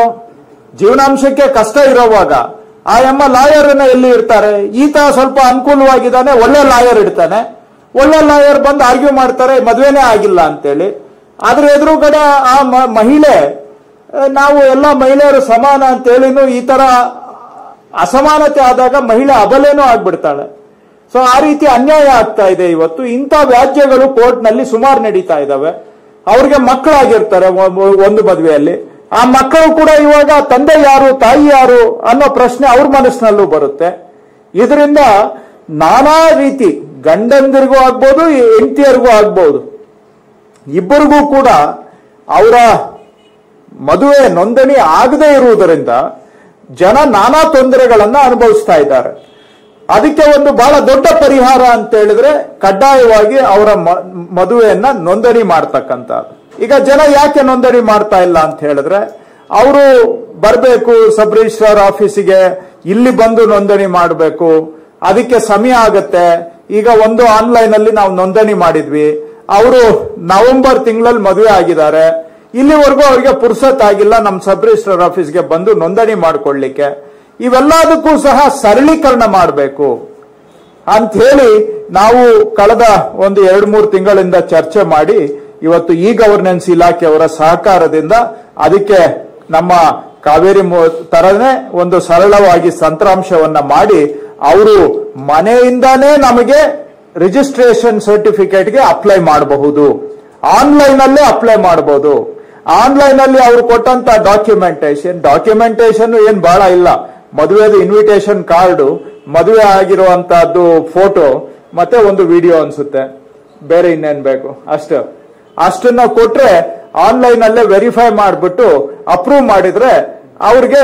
ಜೀವನಾಂಶಕ್ಕೆ ಕಷ್ಟ ಇರೋವಾಗ ಆಯಮ್ಮ ಲಾಯರ್ನ ಎಲ್ಲಿ ಇರ್ತಾರೆ ಈತ ಸ್ವಲ್ಪ ಅನುಕೂಲವಾಗಿದ್ದಾನೆ, ಒಳ್ಳೆ ಲಾಯರ್ ಇಡ್ತಾನೆ. ಒಳ್ಳೆ ಲಾಯರ್ ಬಂದು ಆರ್ಗ್ಯೂ ಮಾಡ್ತಾರೆ, ಮದುವೆನೇ ಆಗಿಲ್ಲ ಅಂತೇಳಿ. ಅದ್ರ ಎದುರುಗಡೆ ಆ ಮಹಿಳೆ ನಾವು ಎಲ್ಲ ಮಹಿಳೆಯರು ಸಮಾನ ಅಂತೇಳಿನೂ ಈ ತರ ಅಸಮಾನತೆ ಆದಾಗ ಮಹಿಳೆ ಅಬಲೇನೂ ಆಗ್ಬಿಡ್ತಾಳೆ. ಸೊ ಆ ರೀತಿ ಅನ್ಯಾಯ ಆಗ್ತಾ ಇದೆ ಇವತ್ತು. ಇಂಥ ವ್ಯಾಜ್ಯಗಳು ಕೋರ್ಟ್ನಲ್ಲಿ ಸುಮಾರು ನಡೀತಾ ಇದಾವೆ. ಅವ್ರಿಗೆ ಮಕ್ಕಳಾಗಿರ್ತಾರೆ ಒಂದು ಮದುವೆಯಲ್ಲಿ. ಆ ಮಕ್ಕಳು ಕೂಡ ಇವಾಗ ತಂದೆ ಯಾರು, ತಾಯಿ ಯಾರು ಅನ್ನೋ ಪ್ರಶ್ನೆ ಅವ್ರ ಮನಸ್ಸಿನಲ್ಲೂ ಬರುತ್ತೆ. ಇದರಿಂದ ನಾನಾ ರೀತಿ ಗಂಡಂದಿರಿಗೂ ಆಗ್ಬೋದು ಹೆಂಡತಿಯರಿಗೂ ಆಗ್ಬೋದು. ಇಬ್ಬರಿಗೂ ಕೂಡ ಅವರ ಮದುವೆ ನೋಂದಣಿ ಆಗದೇ ಇರುವುದರಿಂದ ಜನ ನಾನಾ ತೊಂದರೆಗಳನ್ನ ಅನುಭವಿಸ್ತಾ ಇದ್ದಾರೆ. ಅದಕ್ಕೆ ಒಂದು ಬಹಳ ದೊಡ್ಡ ಪರಿಹಾರ ಅಂತ ಹೇಳಿದ್ರೆ ಕಡ್ಡಾಯವಾಗಿ ಅವರ ಮದುವೆಯನ್ನ ನೋಂದಣಿ ಮಾಡ್ತಕ್ಕಂಥದ್ದು. ಈಗ ಜನ ಯಾಕೆ ನೋಂದಣಿ ಮಾಡ್ತಾ ಇಲ್ಲ ಅಂತ ಹೇಳಿದ್ರೆ ಅವರು ಬರಬೇಕು ಸಬ್ ರಿಜಿಸ್ಟ್ರಾರ್ ಆಫೀಸಿಗೆ, ಇಲ್ಲಿ ಬಂದು ನೋಂದಣಿ ಮಾಡಬೇಕು, ಅದಕ್ಕೆ ಸಮಯ ಆಗತ್ತೆ, ಈಗ ಒಂದು ಆನ್ಲೈನ್ ಅಲ್ಲಿ ನಾವು ನೋಂದಣಿ ಮಾಡಿದ್ವಿ, ಅವರು ನವೆಂಬರ್ ತಿಂಗಳಲ್ಲಿ ಮದುವೆ ಆಗಿದ್ದಾರೆ, ಇಲ್ಲಿವರೆಗೂ ಅವರಿಗೆ ಪುರ್ಸತ್ ಆಗಿಲ್ಲ, ನಮ್ಮ ಸಬ್ ರಿಜಿಸ್ಟ್ರಾರ್ ಆಫೀಸ್ಗೆ ಬಂದು ನೋಂದಣಿ ಮಾಡ್ಕೊಳ್ಳಿಕ್ಕೆ. ಇವೆಲ್ಲದಕ್ಕೂ ಸಹ ಸರಳೀಕರಣ ಮಾಡಬೇಕು. ಅಂತ ಹೇಳಿ ನಾವು ಕಳೆದ ಒಂದು ಎರಡು ಮೂರು ತಿಂಗಳಿಂದ ಚರ್ಚೆ ಮಾಡಿ, ಇವತ್ತು ಇ ಗವರ್ನೆನ್ಸ್ ಇಲಾಖೆಯವರ ಸಹಕಾರದಿಂದ ಅದಕ್ಕೆ ನಮ್ಮ ಕಾವೇರಿ ತರನೇ ಒಂದು ಸರಳವಾಗಿ ತಂತ್ರಾಂಶವನ್ನ ಮಾಡಿ, ಅವರು ಮನೆಯಿಂದಾನೇ ನಮಗೆ ರಿಜಿಸ್ಟ್ರೇಷನ್ ಸರ್ಟಿಫಿಕೇಟ್ಗೆ ಅಪ್ಲೈ ಮಾಡಬಹುದು. ಆನ್ಲೈನ್ ಅಲ್ಲೇ ಅಪ್ಲೈ ಮಾಡಬಹುದು. ಆನ್ಲೈನ್ ಅಲ್ಲಿ ಅವರು ಕೊಟ್ಟಂತ ಡಾಕ್ಯುಮೆಂಟೇಶನ್ ಡಾಕ್ಯುಮೆಂಟೇಶನ್ ಏನ್ ಬಹಳ ಇಲ್ಲ. ಮದುವೆದು ಇನ್ವಿಟೇಷನ್ ಕಾರ್ಡು ಮದುವೆ ಆಗಿರುವಂತಹದ್ದು ಫೋಟೋ ಮತ್ತೆ ಒಂದು ವಿಡಿಯೋ ಅನ್ಸುತ್ತೆ. ಬೇರೆ ಇನ್ನೇನ್ ಬೇಕು? ಅಷ್ಟು. ಅಷ್ಟನ್ನ ಕೊಟ್ರೆ ಆನ್ಲೈನ್ ಅಲ್ಲೇ ವೆರಿಫೈ ಮಾಡಿಬಿಟ್ಟು ಅಪ್ರೂವ್ ಮಾಡಿದ್ರೆ ಅವ್ರಿಗೆ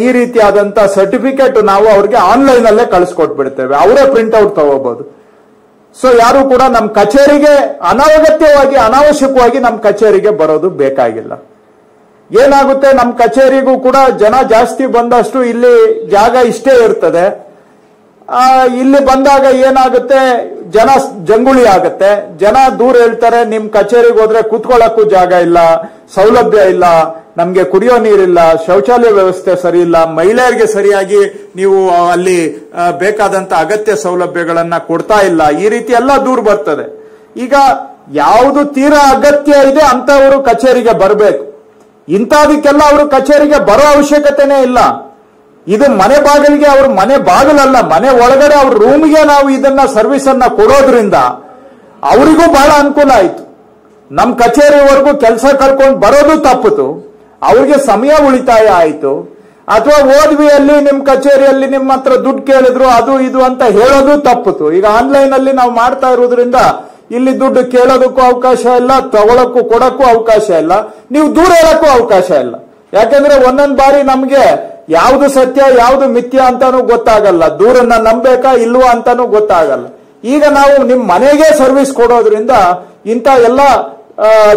ಈ ರೀತಿಯಾದಂತ ಸರ್ಟಿಫಿಕೇಟ್ ನಾವು ಅವ್ರಿಗೆ ಆನ್ಲೈನ್ ಅಲ್ಲೇ ಕಳಿಸ್ಕೊಟ್ಬಿಡ್ತೇವೆ. ಅವರೇ ಪ್ರಿಂಟ್ ಔಟ್ ತಗೋಬಹುದು ಸೊ ಯಾರು ಕೂಡ ನಮ್ಮ ಕಚೇರಿಗೆ ಅನಾಗತ್ಯವಾಗಿ, ಅನಾವಶ್ಯಕವಾಗಿ ನಮ್ಮ ಕಚೇರಿಗೆ ಬರೋದು ಬೇಕಾಗಿಲ್ಲ. ಏನಾಗುತ್ತೆ? ನಮ್ಮ ಕಚೇರಿಗೂ ಕೂಡ ಜನ ಜಾಸ್ತಿ ಬಂದಷ್ಟು ಇಲ್ಲಿ ಜಾಗ ಇಷ್ಟೇ ಇರ್ತದೆ. ಇಲ್ಲಿ ಬಂದಾಗ ಏನಾಗುತ್ತೆ? ಜನ ಜಂಗುಳಿ ಆಗುತ್ತೆ. ಜನ ದೂರ ಹೇಳ್ತಾರೆ, ನಿಮ್ ಕಚೇರಿಗೆ ಹೋದ್ರೆ ಕೂತ್ಕೊಳ್ಳಕ್ಕೂ ಜಾಗ ಇಲ್ಲ, ಸೌಲಭ್ಯ ಇಲ್ಲ, ನಮ್ಗೆ ಕುಡಿಯೋ ನೀರಿಲ್ಲ, ಶೌಚಾಲಯ ವ್ಯವಸ್ಥೆ ಸರಿ ಇಲ್ಲ, ಮಹಿಳೆಯರಿಗೆ ಸರಿಯಾಗಿ ನೀವು ಅಲ್ಲಿ ಬೇಕಾದಂತ ಅಗತ್ಯ ಸೌಲಭ್ಯಗಳನ್ನ ಕೊಡ್ತಾ ಇಲ್ಲ. ಈ ರೀತಿ ಎಲ್ಲ ದೂರ ಬರ್ತದೆ. ಈಗ ಯಾವುದು ತೀರಾ ಅಗತ್ಯ ಇದೆ, ಅಂತವರು ಕಚೇರಿಗೆ ಬರಬೇಕು. ಇಂಥದಕ್ಕೆಲ್ಲ ಅವರು ಕಚೇರಿಗೆ ಬರೋ ಅವಶ್ಯಕತೆನೇ ಇಲ್ಲ. ಇದು ಮನೆ ಬಾಗಿಲಿಗೆ ಅವ್ರ ಮನೆ ಬಾಗಿಲಲ್ಲ, ಮನೆ ಒಳಗಡೆ ಅವ್ರ ರೂಮ್ಗೆ ನಾವು ಇದನ್ನ ಸರ್ವಿಸ್ ಅನ್ನ ಕೊಡೋದ್ರಿಂದ ಅವರಿಗೂ ಬಹಳ ಅನುಕೂಲ ಆಯ್ತು. ನಮ್ಮ ಕಚೇರಿವರೆಗೂ ಕೆಲಸ ಕರ್ಕೊಂಡು ಬರೋದು ತಪ್ಪಿತು ಅವ್ರಿಗೆ ಸಮಯ ಉಳಿತಾಯ ಆಯ್ತು. ಅಥವಾ ಓದ್ವಿ ಅಲ್ಲಿ ನಿಮ್ ಕಚೇರಿಯಲ್ಲಿ ನಿಮ್ಮ ಹತ್ರ ದುಡ್ಡು ಕೇಳಿದ್ರು ಅದು ಇದು ಅಂತ ಹೇಳೋದು ತಪ್ಪಿತು ಈಗ ಆನ್ಲೈನ್ ಅಲ್ಲಿ ನಾವು ಮಾಡ್ತಾ ಇರೋದ್ರಿಂದ ಇಲ್ಲಿ ದುಡ್ಡು ಕೇಳೋದಕ್ಕೂ ಅವಕಾಶ ಇಲ್ಲ, ತಗೊಳಕ್ಕೂ ಕೊಡಕ್ಕೂ ಅವಕಾಶ ಇಲ್ಲ, ನೀವು ದೂರ ಹೇಳಕ್ಕೂ ಅವಕಾಶ ಇಲ್ಲ. ಯಾಕಂದ್ರೆ ಒಂದೊಂದ್ ಬಾರಿ ನಮ್ಗೆ ಯಾವ್ದು ಸತ್ಯ, ಯಾವ್ದು ಮಿಥ್ಯ ಅಂತಾನು ಗೊತ್ತಾಗಲ್ಲ. ದೂರನ್ನ ನಂಬೇಕಾ, ಇಲ್ವಾ ಅಂತಾನು ಗೊತ್ತಾಗಲ್ಲ. ಈಗ ನಾವು ನಿಮ್ ಮನೆಗೆ ಸರ್ವಿಸ್ ಕೊಡೋದ್ರಿಂದ ಇಂಥ ಎಲ್ಲ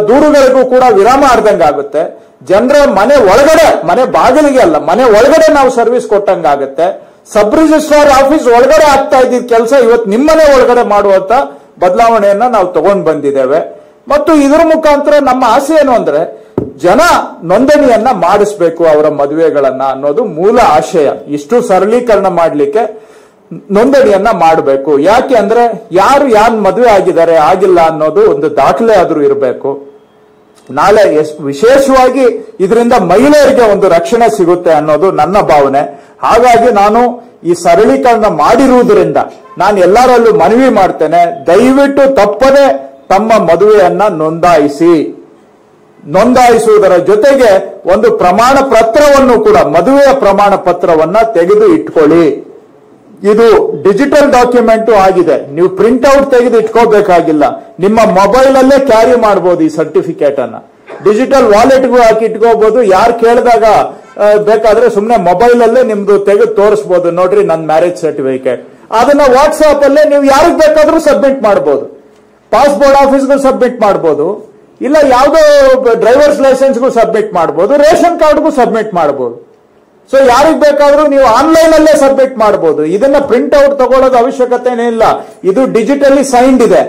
ದೂರುಗಳಿಗೂ ಕೂಡ ವಿರಾಮ ಆಗುತ್ತೆ. ಜನರ ಮನೆ ಒಳಗಡೆ, ಮನೆ ಬಾಗಿಲಿಗೆ ಅಲ್ಲ, ಮನೆ ಒಳಗಡೆ ನಾವು ಸರ್ವಿಸ್ ಕೊಟ್ಟಂಗಾಗುತ್ತೆ ಸಬ್ ರಿಜಿಸ್ಟ್ರಾರ್ ಆಫೀಸ್ ಒಳಗಡೆ ಆಗ್ತಾ ಇದ್ದಿದ್ದ ಕೆಲಸ ಇವತ್ತು ನಿಮ್ಮನೆ ಒಳಗಡೆ ಮಾಡುವಂತ ಬದಲಾವಣೆಯನ್ನ ನಾವು ತಗೊಂಡು ಬಂದಿದ್ದೇವೆ. ಮತ್ತು ಇದರ ಮುಖಾಂತರ ನಮ್ಮ ಆಸೆ ಏನು ಅಂದ್ರೆ, ಜನ ನೋಂದಣಿಯನ್ನ ಮಾಡಿಸ್ಬೇಕು ಅವರ ಮದುವೆಗಳನ್ನ ಅನ್ನೋದು ಮೂಲ ಆಶಯ. ಇಷ್ಟು ಸರಳೀಕರಣ ಮಾಡಲಿಕ್ಕೆ ನೋಂದಣಿಯನ್ನ ಮಾಡಬೇಕು. ಯಾಕೆ ಅಂದ್ರೆ, ಯಾರು ಯಾರು ಮದುವೆ ಆಗಿದ್ದಾರೆ, ಆಗಿಲ್ಲ ಅನ್ನೋದು ಒಂದು ದಾಖಲೆ ಆದ್ರೂ ಇರಬೇಕು. ನಾಳೆ ವಿಶೇಷವಾಗಿ ಇದರಿಂದ ಮಹಿಳೆಯರಿಗೆ ಒಂದು ರಕ್ಷಣೆ ಸಿಗುತ್ತೆ ಅನ್ನೋದು ನನ್ನ ಭಾವನೆ. ಹಾಗಾಗಿ ನಾನು ಈ ಸರಳೀಕರಣ ಮಾಡಿರುವುದರಿಂದ ನಾನು ಎಲ್ಲರಲ್ಲೂ ಮನವಿ ಮಾಡ್ತೇನೆ, ದಯವಿಟ್ಟು ತಪ್ಪದೆ ತಮ್ಮ ಮದುವೆಯನ್ನ ನೋಂದಾಯಿಸಿ. ನೋಂದಾಯಿಸುವುದರ ಜೊತೆಗೆ ಒಂದು ಪ್ರಮಾಣ ಪತ್ರವನ್ನು ಕೂಡ, ಮದುವೆಯ ಪ್ರಮಾಣ ಪತ್ರವನ್ನ ತೆಗೆದು ಇಟ್ಕೊಳ್ಳಿ. ಇದು ಡಿಜಿಟಲ್ ಡಾಕ್ಯುಮೆಂಟ್ ಆಗಿದೆ. ನೀವು ಪ್ರಿಂಟ್ ಔಟ್ ತೆಗೆದು ಇಟ್ಕೋಬೇಕಾಗಿಲ್ಲ. ನಿಮ್ಮ ಮೊಬೈಲ್ ಅಲ್ಲೇ ಕ್ಯಾರಿ ಮಾಡಬಹುದು ಈ ಸರ್ಟಿಫಿಕೇಟ್ ಅನ್ನ ಡಿಜಿಟಲ್ ವಾಲೆಟ್ಗೂ ಹಾಕಿ ಇಟ್ಕೋಬಹುದು ಯಾರು ಕೇಳಿದಾಗ ಬೇಕಾದ್ರೆ ಸುಮ್ಮನೆ ಮೊಬೈಲ್ ಅಲ್ಲೇ ನಿಮ್ದು ತೆಗೆದು ತೋರಿಸಬಹುದು ನೋಡ್ರಿ ನನ್ನ ಮ್ಯಾರೇಜ್ ಸರ್ಟಿಫಿಕೇಟ್. ಅದನ್ನ ವಾಟ್ಸ್ಆಪ್ ಅಲ್ಲೇ ನೀವು ಯಾರಿಗೆ ಬೇಕಾದ್ರೂ ಸಬ್ಮಿಟ್ ಮಾಡಬಹುದು ಪಾಸ್ಪೋರ್ಟ್ ಆಫೀಸ್ಗೂ ಸಬ್ಮಿಟ್ ಮಾಡಬಹುದು ಇಲ್ಲ ಯಾವುದೋ ಡ್ರೈವರ್ಸ್ ಲೈಸೆನ್ಸ್ಗೂ ಸಬ್ಮಿಟ್ ಮಾಡಬಹುದು ರೇಷನ್ ಕಾರ್ಡ್ಗೂ ಸಬ್ಮಿಟ್ ಮಾಡಬಹುದು ಸೊ ಯಾರಿಗ್ ಬೇಕಾದ್ರೂ ನೀವು ಆನ್ಲೈನ್ ಅಲ್ಲೇ ಸಬ್ಮಿಟ್ ಮಾಡಬಹುದು ಇದನ್ನ ಪ್ರಿಂಟ್ ಔಟ್ ತಗೊಳ್ಳೋದು ಅವಶ್ಯಕತೆನೇ ಇಲ್ಲ. ಇದು ಡಿಜಿಟಲಿ ಸೈನ್ಡ್ ಇದೆ.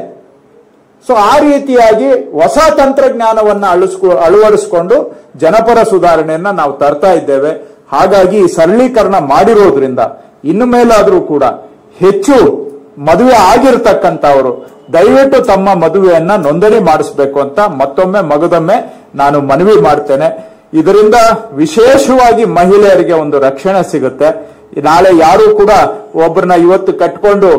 ಸೊ ಆ ರೀತಿಯಾಗಿ ಹೊಸ ತಂತ್ರಜ್ಞಾನವನ್ನ ಅಳಿಸ್ಕೊ, ಅಳವಡಿಸಿಕೊಂಡು ಜನಪರ ಸುಧಾರಣೆಯನ್ನ ನಾವು ತರ್ತಾ ಇದ್ದೇವೆ. ಹಾಗಾಗಿ ಸರಳೀಕರಣ ಮಾಡಿರೋದ್ರಿಂದ ಇನ್ನು ಮೇಲಾದರೂ ಕೂಡ ಹೆಚ್ಚು ಮದುವೆ ಆಗಿರ್ತಕ್ಕಂಥವರು ದಯವಿಟ್ಟು ತಮ್ಮ ಮದುವೆಯನ್ನ ನೋಂದಣಿ ಮಾಡಿಸ್ಬೇಕು ಅಂತ ಮತ್ತೊಮ್ಮೆ ಮಗದೊಮ್ಮೆ ನಾನು ಮನವಿ ಮಾಡ್ತೇನೆ. ಇದರಿಂದ ವಿಶೇಷವಾಗಿ ಮಹಿಳೆಯರಿಗೆ ಒಂದು ರಕ್ಷಣೆ ಸಿಗುತ್ತೆ. ನಾಳೆ ಯಾರು ಕೂಡ ಒಬ್ಬರನ್ನ ಇವತ್ತು ಕಟ್ಕೊಂಡು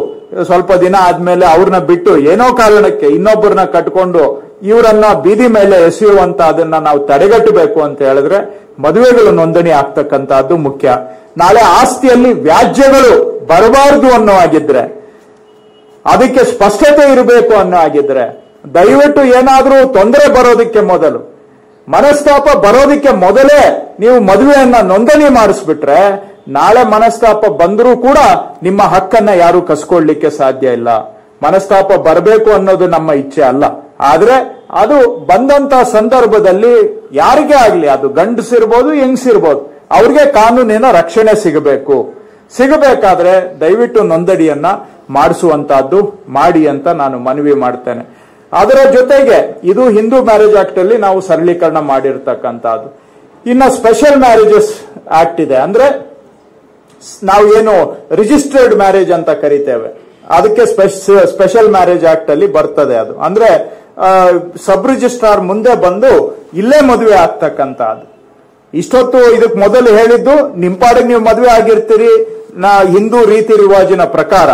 ಸ್ವಲ್ಪ ದಿನ ಆದ್ಮೇಲೆ ಅವ್ರನ್ನ ಬಿಟ್ಟು ಏನೋ ಕಾರಣಕ್ಕೆ ಇನ್ನೊಬ್ಬರನ್ನ ಕಟ್ಕೊಂಡು ಇವರನ್ನ ಬೀದಿ ಮೇಲೆ ಎಸೆಯುವಂತ ಅದನ್ನ ನಾವು ತಡೆಗಟ್ಟಬೇಕು ಅಂತ ಹೇಳಿದ್ರೆ ಮದುವೆಗಳು ನೋಂದಣಿ ಆಗ್ತಕ್ಕಂತಹದ್ದು ಮುಖ್ಯ. ನಾಳೆ ಆಸ್ತಿಯಲ್ಲಿ ವ್ಯಾಜ್ಯಗಳು ಬರಬಾರದು ಅನ್ನೋ ಆಗಿದ್ರೆ ಅದಕ್ಕೆ ಸ್ಪಷ್ಟತೆ ಇರಬೇಕು ಅನ್ನೋ ಆಗಿದ್ರೆ ದಯವಿಟ್ಟು ಏನಾದರೂ ತೊಂದರೆ ಬರೋದಕ್ಕೆ ಮೊದಲು ಮನಸ್ತಾಪ ಬರೋದಕ್ಕೆ ಮೊದಲೇ ನೀವು ಮದುವೆಯನ್ನ ನೋಂದಣಿ ಮಾಡಿಸ್ಬಿಟ್ರೆ ನಾಳೆ ಮನಸ್ತಾಪ ಬಂದರೂ ಕೂಡ ನಿಮ್ಮ ಹಕ್ಕನ್ನ ಯಾರು ಕಸ್ಕೊಳ್ಲಿಕ್ಕೆ ಸಾಧ್ಯ ಇಲ್ಲ. ಮನಸ್ತಾಪ ಬರಬೇಕು ಅನ್ನೋದು ನಮ್ಮ ಇಚ್ಛೆ ಅಲ್ಲ. ಆದ್ರೆ ಅದು ಬಂದಂತ ಸಂದರ್ಭದಲ್ಲಿ ಯಾರಿಗೆ ಆಗ್ಲಿ, ಅದು ಗಂಡಸಿರ್ಬೋದು, ಹೆಂಗ್ಸಿರ್ಬೋದು, ಅವ್ರಿಗೆ ಕಾನೂನಿನ ರಕ್ಷಣೆ ಸಿಗಬೇಕು. ಸಿಗಬೇಕಾದ್ರೆ ದಯವಿಟ್ಟು ನೋಂದಣಿಯನ್ನ ಮಾಡಿಸುವಂತಹದ್ದು, ಮಾಡಿ ಅಂತ ನಾನು ಮನವಿ ಮಾಡ್ತೇನೆ. ಅದರ ಜೊತೆಗೆ ಇದು ಹಿಂದೂ ಮ್ಯಾರೇಜ್ ಆಕ್ಟ್ ಅಲ್ಲಿ ನಾವು ಸರಳೀಕರಣ ಮಾಡಿರ್ತಕ್ಕಂಥದ್ದು. ಇನ್ನ ಸ್ಪೆಷಲ್ ಮ್ಯಾರೇಜಸ್ ಆಕ್ಟ್ ಇದೆ. ಅಂದ್ರೆ ನಾವು ಏನು ರಿಜಿಸ್ಟರ್ಡ್ ಮ್ಯಾರೇಜ್ ಅಂತ ಕರಿತೇವೆ. ಅದಕ್ಕೆ ಸ್ಪೆಷಲ್ ಮ್ಯಾರೇಜ್ ಆಕ್ಟ್ ಅಲ್ಲಿ ಬರ್ತದೆ ಅದು. ಅಂದ್ರೆ ಸಬ್ ರಿಜಿಸ್ಟ್ರಾರ್ ಮುಂದೆ ಬಂದು ಇಲ್ಲೇ ಮದುವೆ ಆಗ್ತಕ್ಕಂಥದ್ದು. ಇಷ್ಟೊತ್ತು ಇದಕ್ಕೆ ಮೊದಲು ಹೇಳಿದ್ದು ನಿಂಪಾಡಿಗೆ ನೀವು ಮದುವೆ ಆಗಿರ್ತೀರಿ, ನಾ ಹಿಂದೂ ರೀತಿ ರಿವಾಜಿನ ಪ್ರಕಾರ.